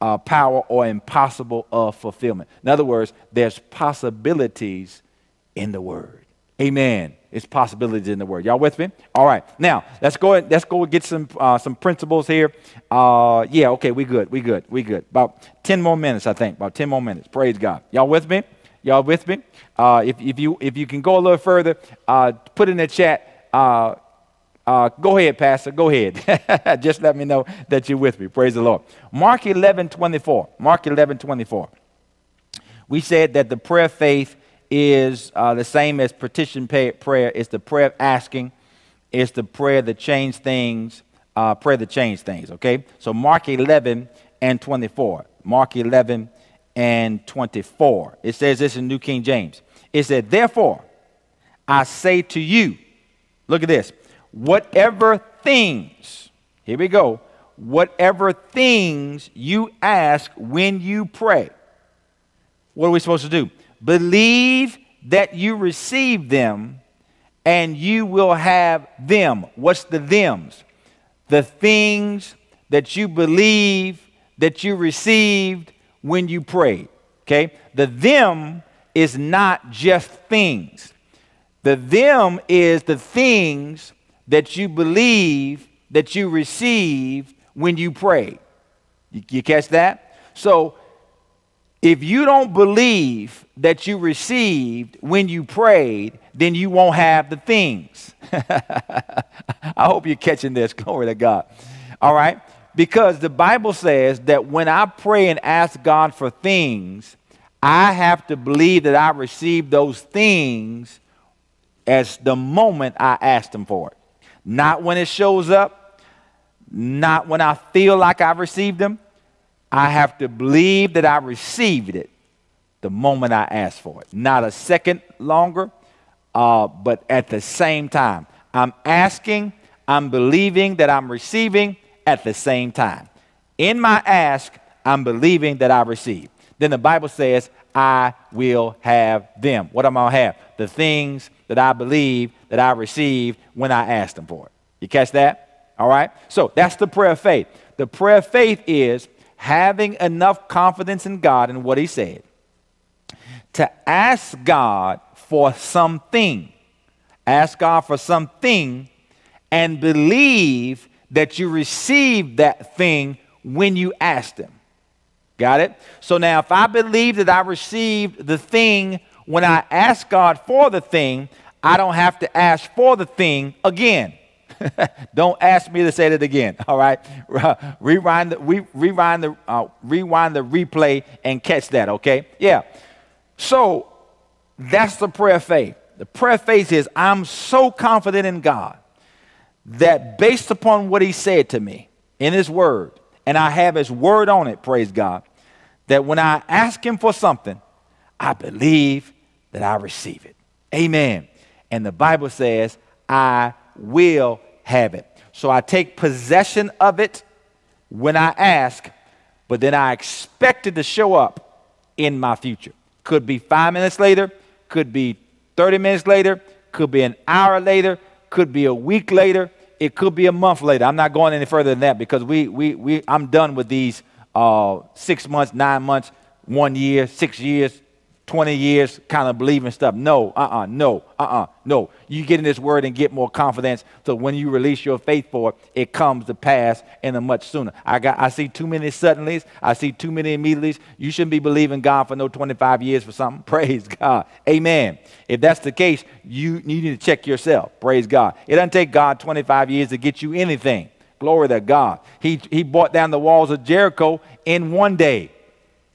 uh, power or impossible of fulfillment. In other words, there's possibilities in the word. Amen. It's possibilities in the word. Y'all with me? All right. Now let's go. Let's go get some uh, some principles here. Uh, yeah. Okay. We good. We good. We good. About ten more minutes, I think. About ten more minutes. Praise God. Y'all with me? Y'all with me? Uh, if, if you if you can go a little further, uh, put in the chat. Uh, uh, go ahead, Pastor. Go ahead. Just let me know that you're with me. Praise the Lord. Mark 11, 24. Mark 11, 24. We said that the prayer faith is uh, the same as petition prayer. It's the prayer of asking. It's the prayer that change things. Uh, prayer that change things. Okay. So Mark 11 and 24. Mark 11 and 24. It says this in New King James. It said, "Therefore, I say to you, look at this whatever things, here we go, whatever things you ask when you pray. What are we supposed to do? Believe that you receive them and you will have them. What's the thems? The things that you believe that you received when you prayed. Okay? The them is not just things. The them is the things that you believe that you received when you prayed. You, you catch that? So if you don't believe that you received when you prayed, then you won't have the things. I hope you're catching this. Glory to God. All right? Because the Bible says that when I pray and ask God for things, I have to believe that I receive those things as the moment I asked Him for it. Not when it shows up, not when I feel like I've received them. I have to believe that I received it the moment I asked for it. Not a second longer, uh, but at the same time. I'm asking, I'm believing that I'm receiving at the same time. In my ask, I'm believing that I receive. Then the Bible says, I will have them. What am I going to have? The things that I believe that I received when I asked them for it. You catch that? All right? So that's the prayer of faith. The prayer of faith is having enough confidence in God and what He said to ask God for something. Ask God for something and believe that you received that thing when you asked Him. Got it? So now, if I believe that I received the thing when I ask God for the thing, I don't have to ask for the thing again. don't ask me to say that again. All right, rewind the re, rewind the uh, rewind the replay and catch that. Okay, yeah. So that's the prayer of faith. The prayer of faith is I'm so confident in God that based upon what He said to me in His Word, and I have His Word on it, praise God, that when I ask Him for something, I believe that I receive it. Amen. And the Bible says, I will have it. So I take possession of it when I ask, but then I expect it to show up in my future. Could be five minutes later, could be 30 minutes later, could be an hour later, could be a week later, it could be a month later. I'm not going any further than that because we, we, we, I'm done with these uh, six months, nine months, one year, six years, 20 years kind of believing stuff. No, uh uh-uh, uh, no, uh uh-uh, uh, no. You get in this word and get more confidence. So when you release your faith for it, it comes to pass in a much sooner. I got I see too many suddenlies, I see too many immediatelys. You shouldn't be believing God for no 25 years for something. Praise God. Amen. If that's the case, you, you need to check yourself. Praise God. It doesn't take God 25 years to get you anything. Glory to God. He, he brought down the walls of Jericho in one day.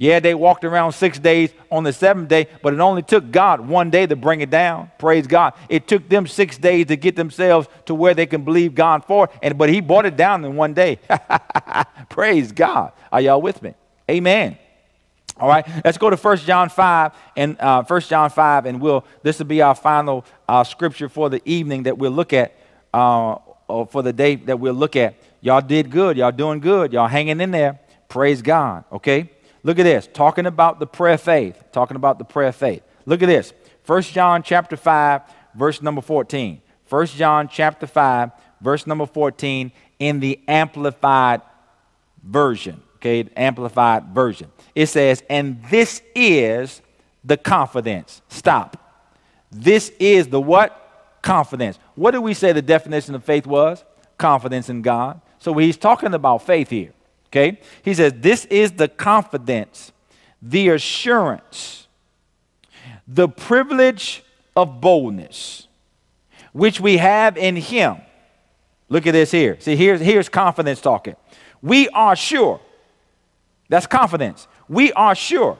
Yeah, they walked around six days on the seventh day, but it only took God one day to bring it down. Praise God. It took them six days to get themselves to where they can believe God for, and but He brought it down in one day. Praise God. Are y'all with me? Amen. All right, let's go to 1 John 5 and uh, 1 John 5, and we'll this will be our final uh, scripture for the evening that we'll look at, uh, or for the day that we'll look at. Y'all did good. Y'all doing good. Y'all hanging in there. Praise God. Okay. Look at this, talking about the prayer of faith, talking about the prayer of faith. Look at this. 1 John chapter 5, verse number 14. 1 John chapter 5, verse number 14 in the amplified version. Okay, amplified version. It says, and this is the confidence. Stop. This is the what? Confidence. What did we say the definition of faith was? Confidence in God. So he's talking about faith here. Okay? He says, This is the confidence, the assurance, the privilege of boldness, which we have in Him. Look at this here. See, here's, here's confidence talking. We are sure, that's confidence. We are sure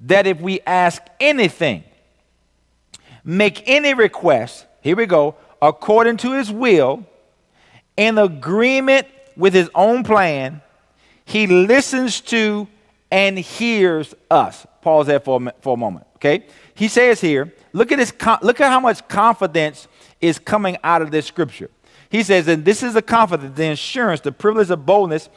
that if we ask anything, make any request, here we go, according to His will, in agreement with His own plan, he listens to and hears us. Pause there for a, for a moment, okay? He says here, look at, this, look at how much confidence is coming out of this scripture. He says, and this is the confidence, the assurance, the privilege of boldness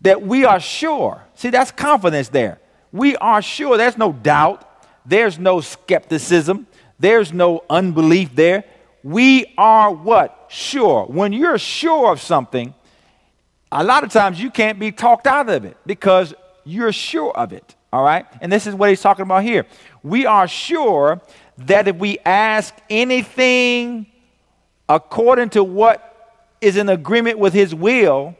that we are sure. See, that's confidence there. We are sure. There's no doubt. There's no skepticism. There's no unbelief there. We are what? Sure. When you're sure of something, a lot of times you can't be talked out of it because you're sure of it. All right? And this is what he's talking about here. We are sure that if we ask anything according to what is in agreement with his will,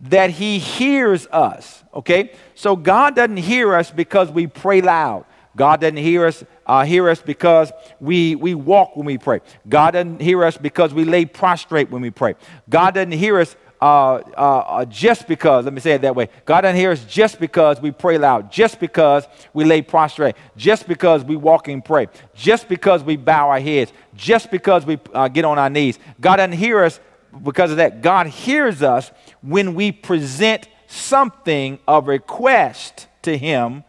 that he hears us. Okay? So God doesn't hear us because we pray loud. God doesn't hear us uh, hear us because we, we walk when we pray. God doesn't hear us because we lay prostrate when we pray. God doesn't hear us uh, uh, uh, just because, let me say it that way. God doesn't hear us just because we pray loud, just because we lay prostrate, just because we walk and pray, just because we bow our heads, just because we uh, get on our knees. God doesn't hear us because of that. God hears us when we present something of request to Him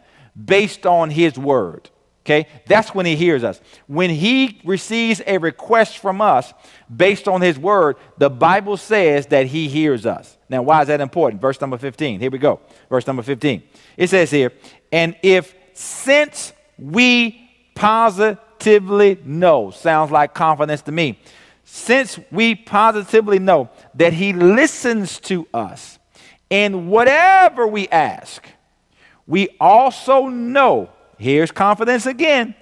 based on His word. Okay? That's when he hears us. When he receives a request from us based on his word, the Bible says that he hears us. Now, why is that important? Verse number 15. Here we go. Verse number 15. It says here, and if since we positively know, sounds like confidence to me, since we positively know that he listens to us in whatever we ask, we also know here's confidence again,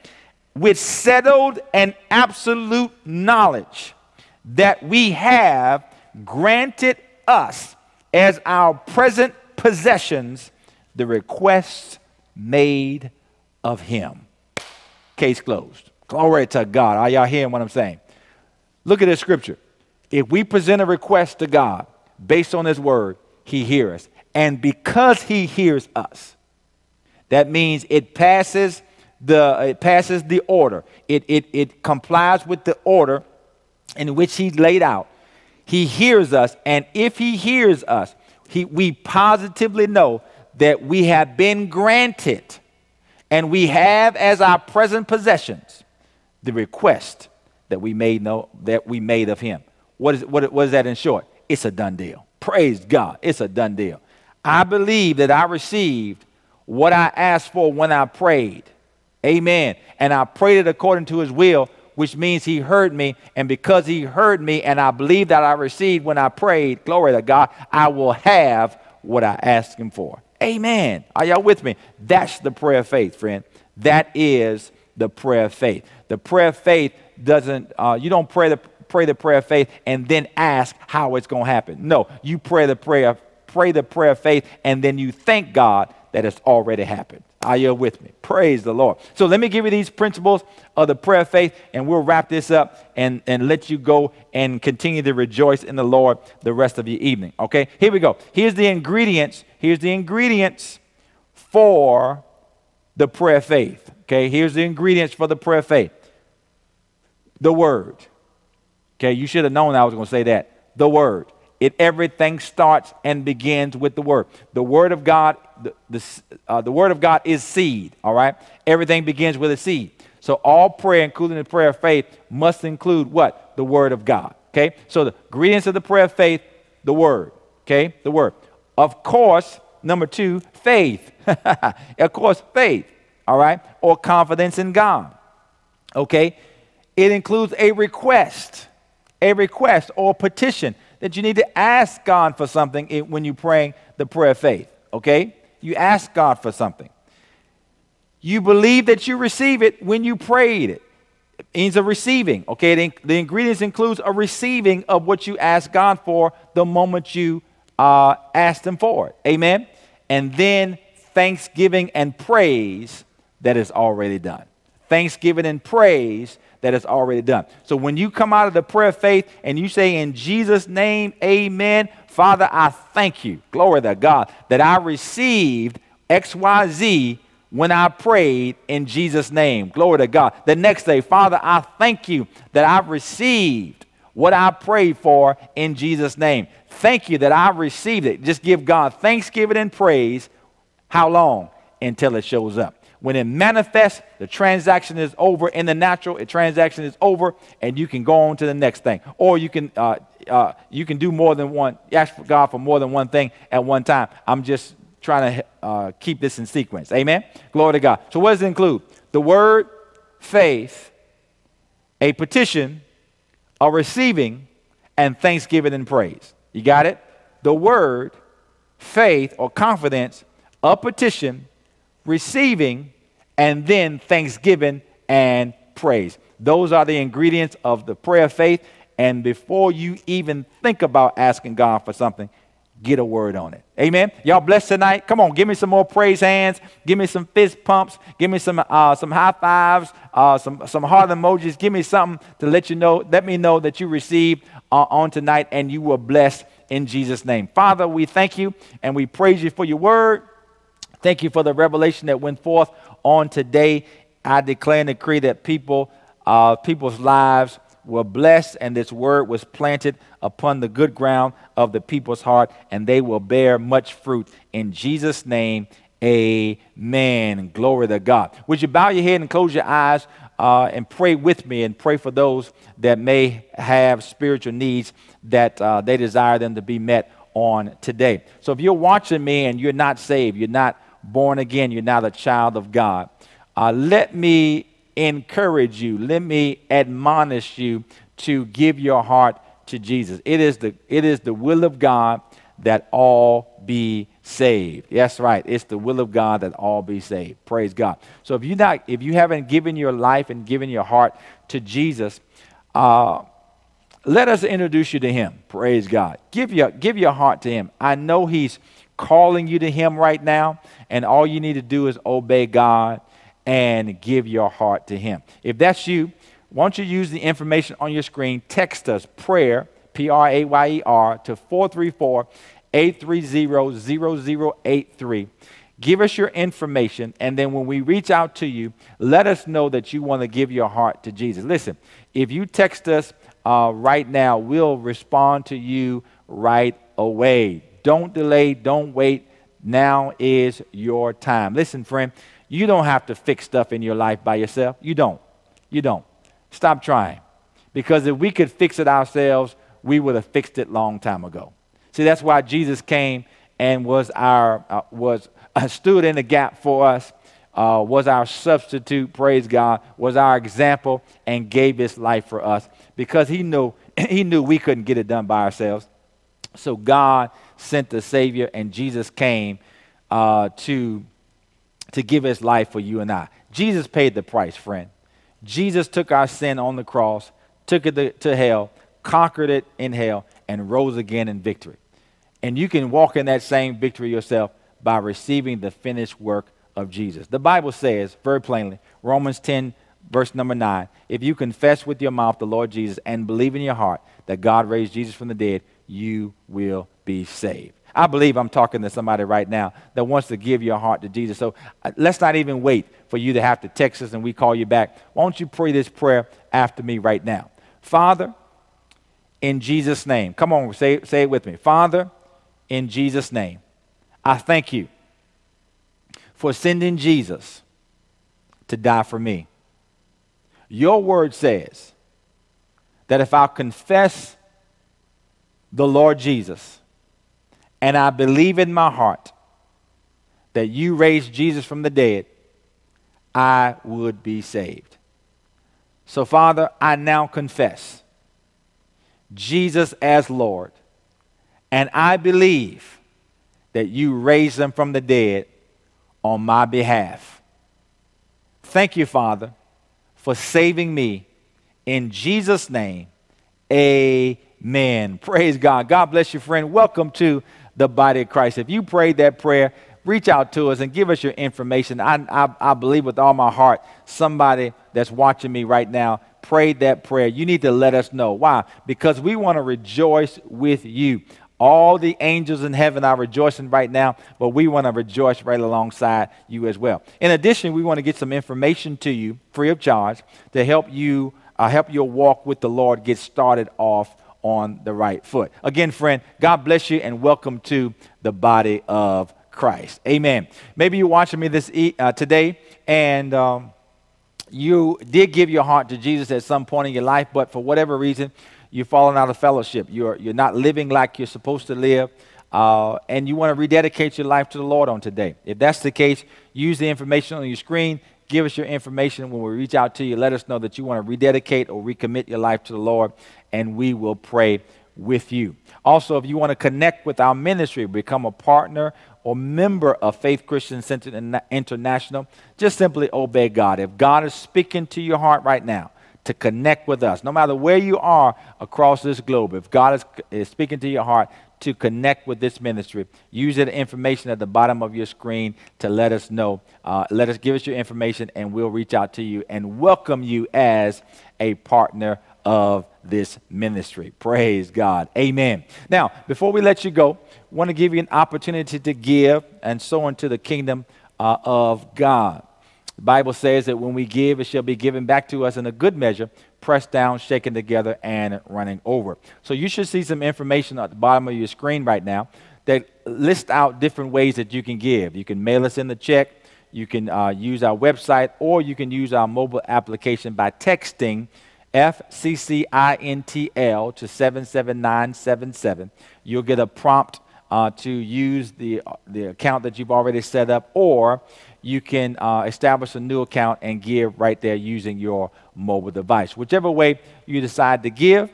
with settled and absolute knowledge that we have granted us as our present possessions the requests made of him. Case closed. Glory to God. Are y'all hearing what I'm saying? Look at this scripture. If we present a request to God based on his word, he hears us. And because he hears us, that means it passes the, it passes the order. It, it, it complies with the order in which he laid out. He hears us, and if he hears us, he, we positively know that we have been granted and we have as our present possessions the request that we made know that we made of him. What is, what, what is that in short? It's a done deal. Praise God. It's a done deal. I believe that I received what I asked for when I prayed. Amen. And I prayed it according to his will, which means he heard me. And because he heard me and I believe that I received when I prayed, glory to God, I will have what I asked him for. Amen. Are y'all with me? That's the prayer of faith, friend. That is the prayer of faith. The prayer of faith doesn't, uh, you don't pray the, pray the prayer of faith and then ask how it's going to happen. No, you pray the prayer, pray the prayer of faith and then you thank God that has already happened. Are you with me? Praise the Lord. So let me give you these principles of the prayer of faith, and we'll wrap this up and, and let you go and continue to rejoice in the Lord the rest of your evening. Okay? Here we go. Here's the ingredients. Here's the ingredients for the prayer of faith. Okay? Here's the ingredients for the prayer of faith. The Word. Okay? You should have known I was going to say that. The Word. It everything starts and begins with the Word. The Word of God the, the, uh, the word of God is seed, all right? Everything begins with a seed. So all prayer, including the prayer of faith, must include what? The word of God, okay? So the ingredients of the prayer of faith, the word, okay? The word. Of course, number two, faith. of course, faith, all right? Or confidence in God, okay? It includes a request, a request or petition that you need to ask God for something when you're praying the prayer of faith, okay? You ask God for something. You believe that you receive it when you prayed it. It means a receiving. Okay, the, the ingredients includes a receiving of what you ask God for the moment you uh, asked Him for it. Amen. And then thanksgiving and praise that is already done. Thanksgiving and praise that is already done. So when you come out of the prayer of faith and you say, In Jesus' name, amen, Father, I thank you, glory to God, that I received XYZ when I prayed in Jesus' name. Glory to God. The next day, Father, I thank you that I received what I prayed for in Jesus' name. Thank you that I received it. Just give God thanksgiving and praise. How long? Until it shows up. When it manifests, the transaction is over in the natural. The transaction is over, and you can go on to the next thing. Or you can uh, uh, you can do more than one, ask God for more than one thing at one time. I'm just trying to uh, keep this in sequence. Amen? Glory to God. So, what does it include? The word, faith, a petition, a receiving, and thanksgiving and praise. You got it? The word, faith or confidence, a petition, receiving, and then thanksgiving and praise. Those are the ingredients of the prayer of faith. And before you even think about asking God for something, get a word on it. Amen. Y'all blessed tonight. Come on, give me some more praise hands. Give me some fist pumps. Give me some uh, some high fives. Uh, some some heart emojis. Give me something to let you know. Let me know that you received uh, on tonight and you were blessed in Jesus' name. Father, we thank you and we praise you for your word. Thank you for the revelation that went forth on today. I declare and decree that people, uh, people's lives were blessed and this word was planted upon the good ground of the people's heart and they will bear much fruit. In Jesus' name, amen. Glory to God. Would you bow your head and close your eyes uh, and pray with me and pray for those that may have spiritual needs that uh, they desire them to be met on today. So if you're watching me and you're not saved, you're not born again, you're not a child of God, uh, let me encourage you, let me admonish you to give your heart to Jesus. It is the, it is the will of God that all be saved. That's right. It's the will of God that all be saved. Praise God. So if you not, if you haven't given your life and given your heart to Jesus, uh, let us introduce you to Him. Praise God. Give your give your heart to Him. I know He's calling you to Him right now, and all you need to do is obey God and give your heart to Him. If that's you, why don't you use the information on your screen? Text us prayer, P R A Y E R, to 434 830 0083. Give us your information, and then when we reach out to you, let us know that you want to give your heart to Jesus. Listen, if you text us uh, right now, we'll respond to you right away. Don't delay, don't wait. Now is your time. Listen, friend, you don't have to fix stuff in your life by yourself. You don't. You don't. Stop trying. Because if we could fix it ourselves, we would have fixed it long time ago. See, that's why Jesus came and was our uh, was uh, stood in the gap for us, uh, was our substitute. Praise God, was our example, and gave His life for us because He knew He knew we couldn't get it done by ourselves. So God sent the Savior, and Jesus came uh, to to give his life for you and I. Jesus paid the price, friend. Jesus took our sin on the cross, took it to, hell, conquered it in hell, and rose again in victory. And you can walk in that same victory yourself by receiving the finished work of Jesus. The Bible says very plainly, Romans 10, verse number 9, if you confess with your mouth the Lord Jesus and believe in your heart that God raised Jesus from the dead, you will be saved. I believe I'm talking to somebody right now that wants to give your heart to Jesus. So uh, let's not even wait for you to have to text us and we call you back. Why don't you pray this prayer after me right now? Father, in Jesus' name. Come on, say, say it with me. Father, in Jesus' name, I thank you for sending Jesus to die for me. Your word says that if I confess the Lord Jesus, and I believe in my heart that you raised Jesus from the dead, I would be saved. So, Father, I now confess Jesus as Lord, and I believe that you raised them from the dead on my behalf. Thank you, Father, for saving me. In Jesus' name, amen. Praise God. God bless you, friend. Welcome to the body of Christ. If you prayed that prayer, reach out to us and give us your information. I, I, I, believe with all my heart somebody that's watching me right now prayed that prayer. You need to let us know. Why? Because we want to rejoice with you. All the angels in heaven are rejoicing right now, but we want to rejoice right alongside you as well. In addition, we want to get some information to you free of charge to help you uh, help your walk with the Lord get started off on the right foot. Again, friend, God bless you and welcome to the body of Christ. Amen. Maybe you're watching me this uh, today and um, you did give your heart to Jesus at some point in your life, but for whatever reason, you've fallen out of fellowship. You're, you're not living like you're supposed to live. Uh, and you want to rededicate your life to the Lord on today. If that's the case, use the information on your screen give us your information when we reach out to you. Let us know that you want to rededicate or recommit your life to the Lord, and we will pray with you. Also, if you want to connect with our ministry, become a partner or member of Faith Christian Center International, just simply obey God. If God is speaking to your heart right now to connect with us, no matter where you are across this globe, if God is, is speaking to your heart to connect with this ministry, use the information at the bottom of your screen to let us know. Uh, let us give us your information, and we'll reach out to you and welcome you as a partner of this ministry. Praise God. Amen. Now, before we let you go, I want to give you an opportunity to give and sow into the kingdom uh, of God. The Bible says that when we give, it shall be given back to us in a good measure, pressed down, shaken together, and running over. So you should see some information at the bottom of your screen right now that list out different ways that you can give. You can mail us in the check, you can uh, use our website, or you can use our mobile application by texting FCCINTL to 77977. You'll get a prompt uh, to use the, the account that you've already set up, or you can uh, establish a new account and give right there using your mobile device. Whichever way you decide to give,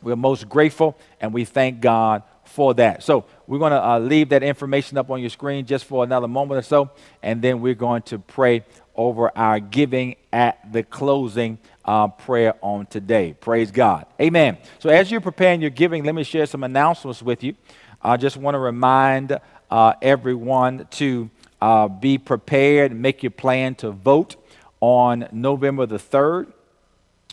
we're most grateful and we thank God for that. So we're going to uh, leave that information up on your screen just for another moment or so, and then we're going to pray over our giving at the closing uh, prayer on today. Praise God. Amen. So, as you're preparing your giving, let me share some announcements with you. I just want to remind uh, everyone to uh, be prepared, make your plan to vote on November the 3rd.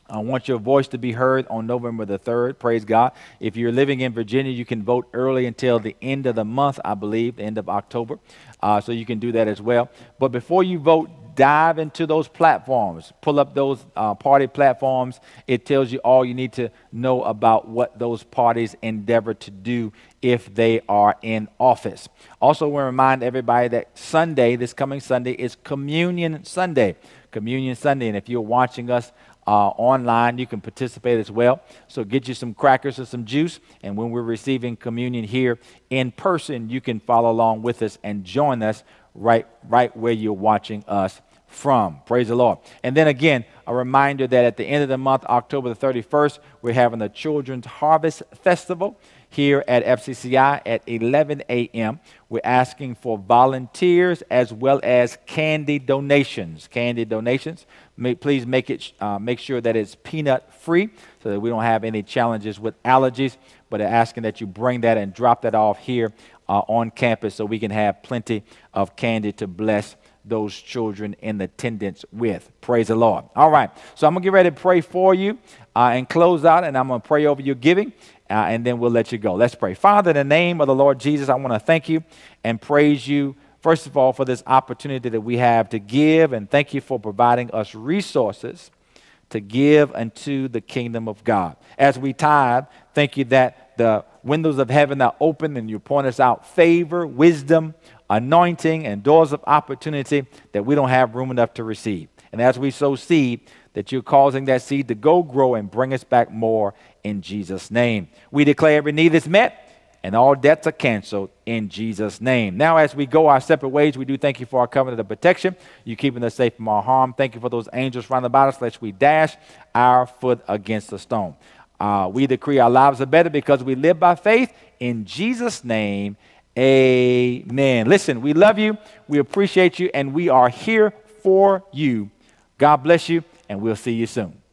I want your voice to be heard on November the 3rd. Praise God. If you're living in Virginia, you can vote early until the end of the month, I believe, the end of October. Uh, so you can do that as well. But before you vote, dive into those platforms, pull up those uh, party platforms. It tells you all you need to know about what those parties endeavor to do if they are in office. Also, to remind everybody that Sunday, this coming Sunday, is Communion Sunday. Communion Sunday. And if you're watching us uh, online, you can participate as well. So get you some crackers or some juice. And when we're receiving communion here in person, you can follow along with us and join us right, right where you're watching us from. Praise the Lord. And then again, a reminder that at the end of the month, October the 31st, we're having the Children's Harvest Festival here at FCCI at 11 a.m. We're asking for volunteers as well as candy donations. Candy donations. May, please make it uh, make sure that it's peanut free so that we don't have any challenges with allergies. But asking that you bring that and drop that off here uh, on campus so we can have plenty of candy to bless those children in attendance with. Praise the Lord. All right. So I'm going to get ready to pray for you uh, and close out, and I'm going to pray over your giving, uh, and then we'll let you go. Let's pray. Father, in the name of the Lord Jesus, I want to thank you and praise you, first of all, for this opportunity that we have to give, and thank you for providing us resources to give unto the kingdom of God. As we tithe, thank you that the windows of heaven are open and you point us out favor, wisdom, anointing, and doors of opportunity that we don't have room enough to receive. And as we sow seed, that you're causing that seed to go grow and bring us back more in Jesus' name. We declare every need is met and all debts are canceled in Jesus' name. Now, as we go our separate ways, we do thank you for our covenant of protection. You keeping us safe from all harm. Thank you for those angels round about us, lest we dash our foot against a stone. Uh, we decree our lives are better because we live by faith in Jesus' name. Amen. Listen, we love you, we appreciate you, and we are here for you. God bless you, and we'll see you soon.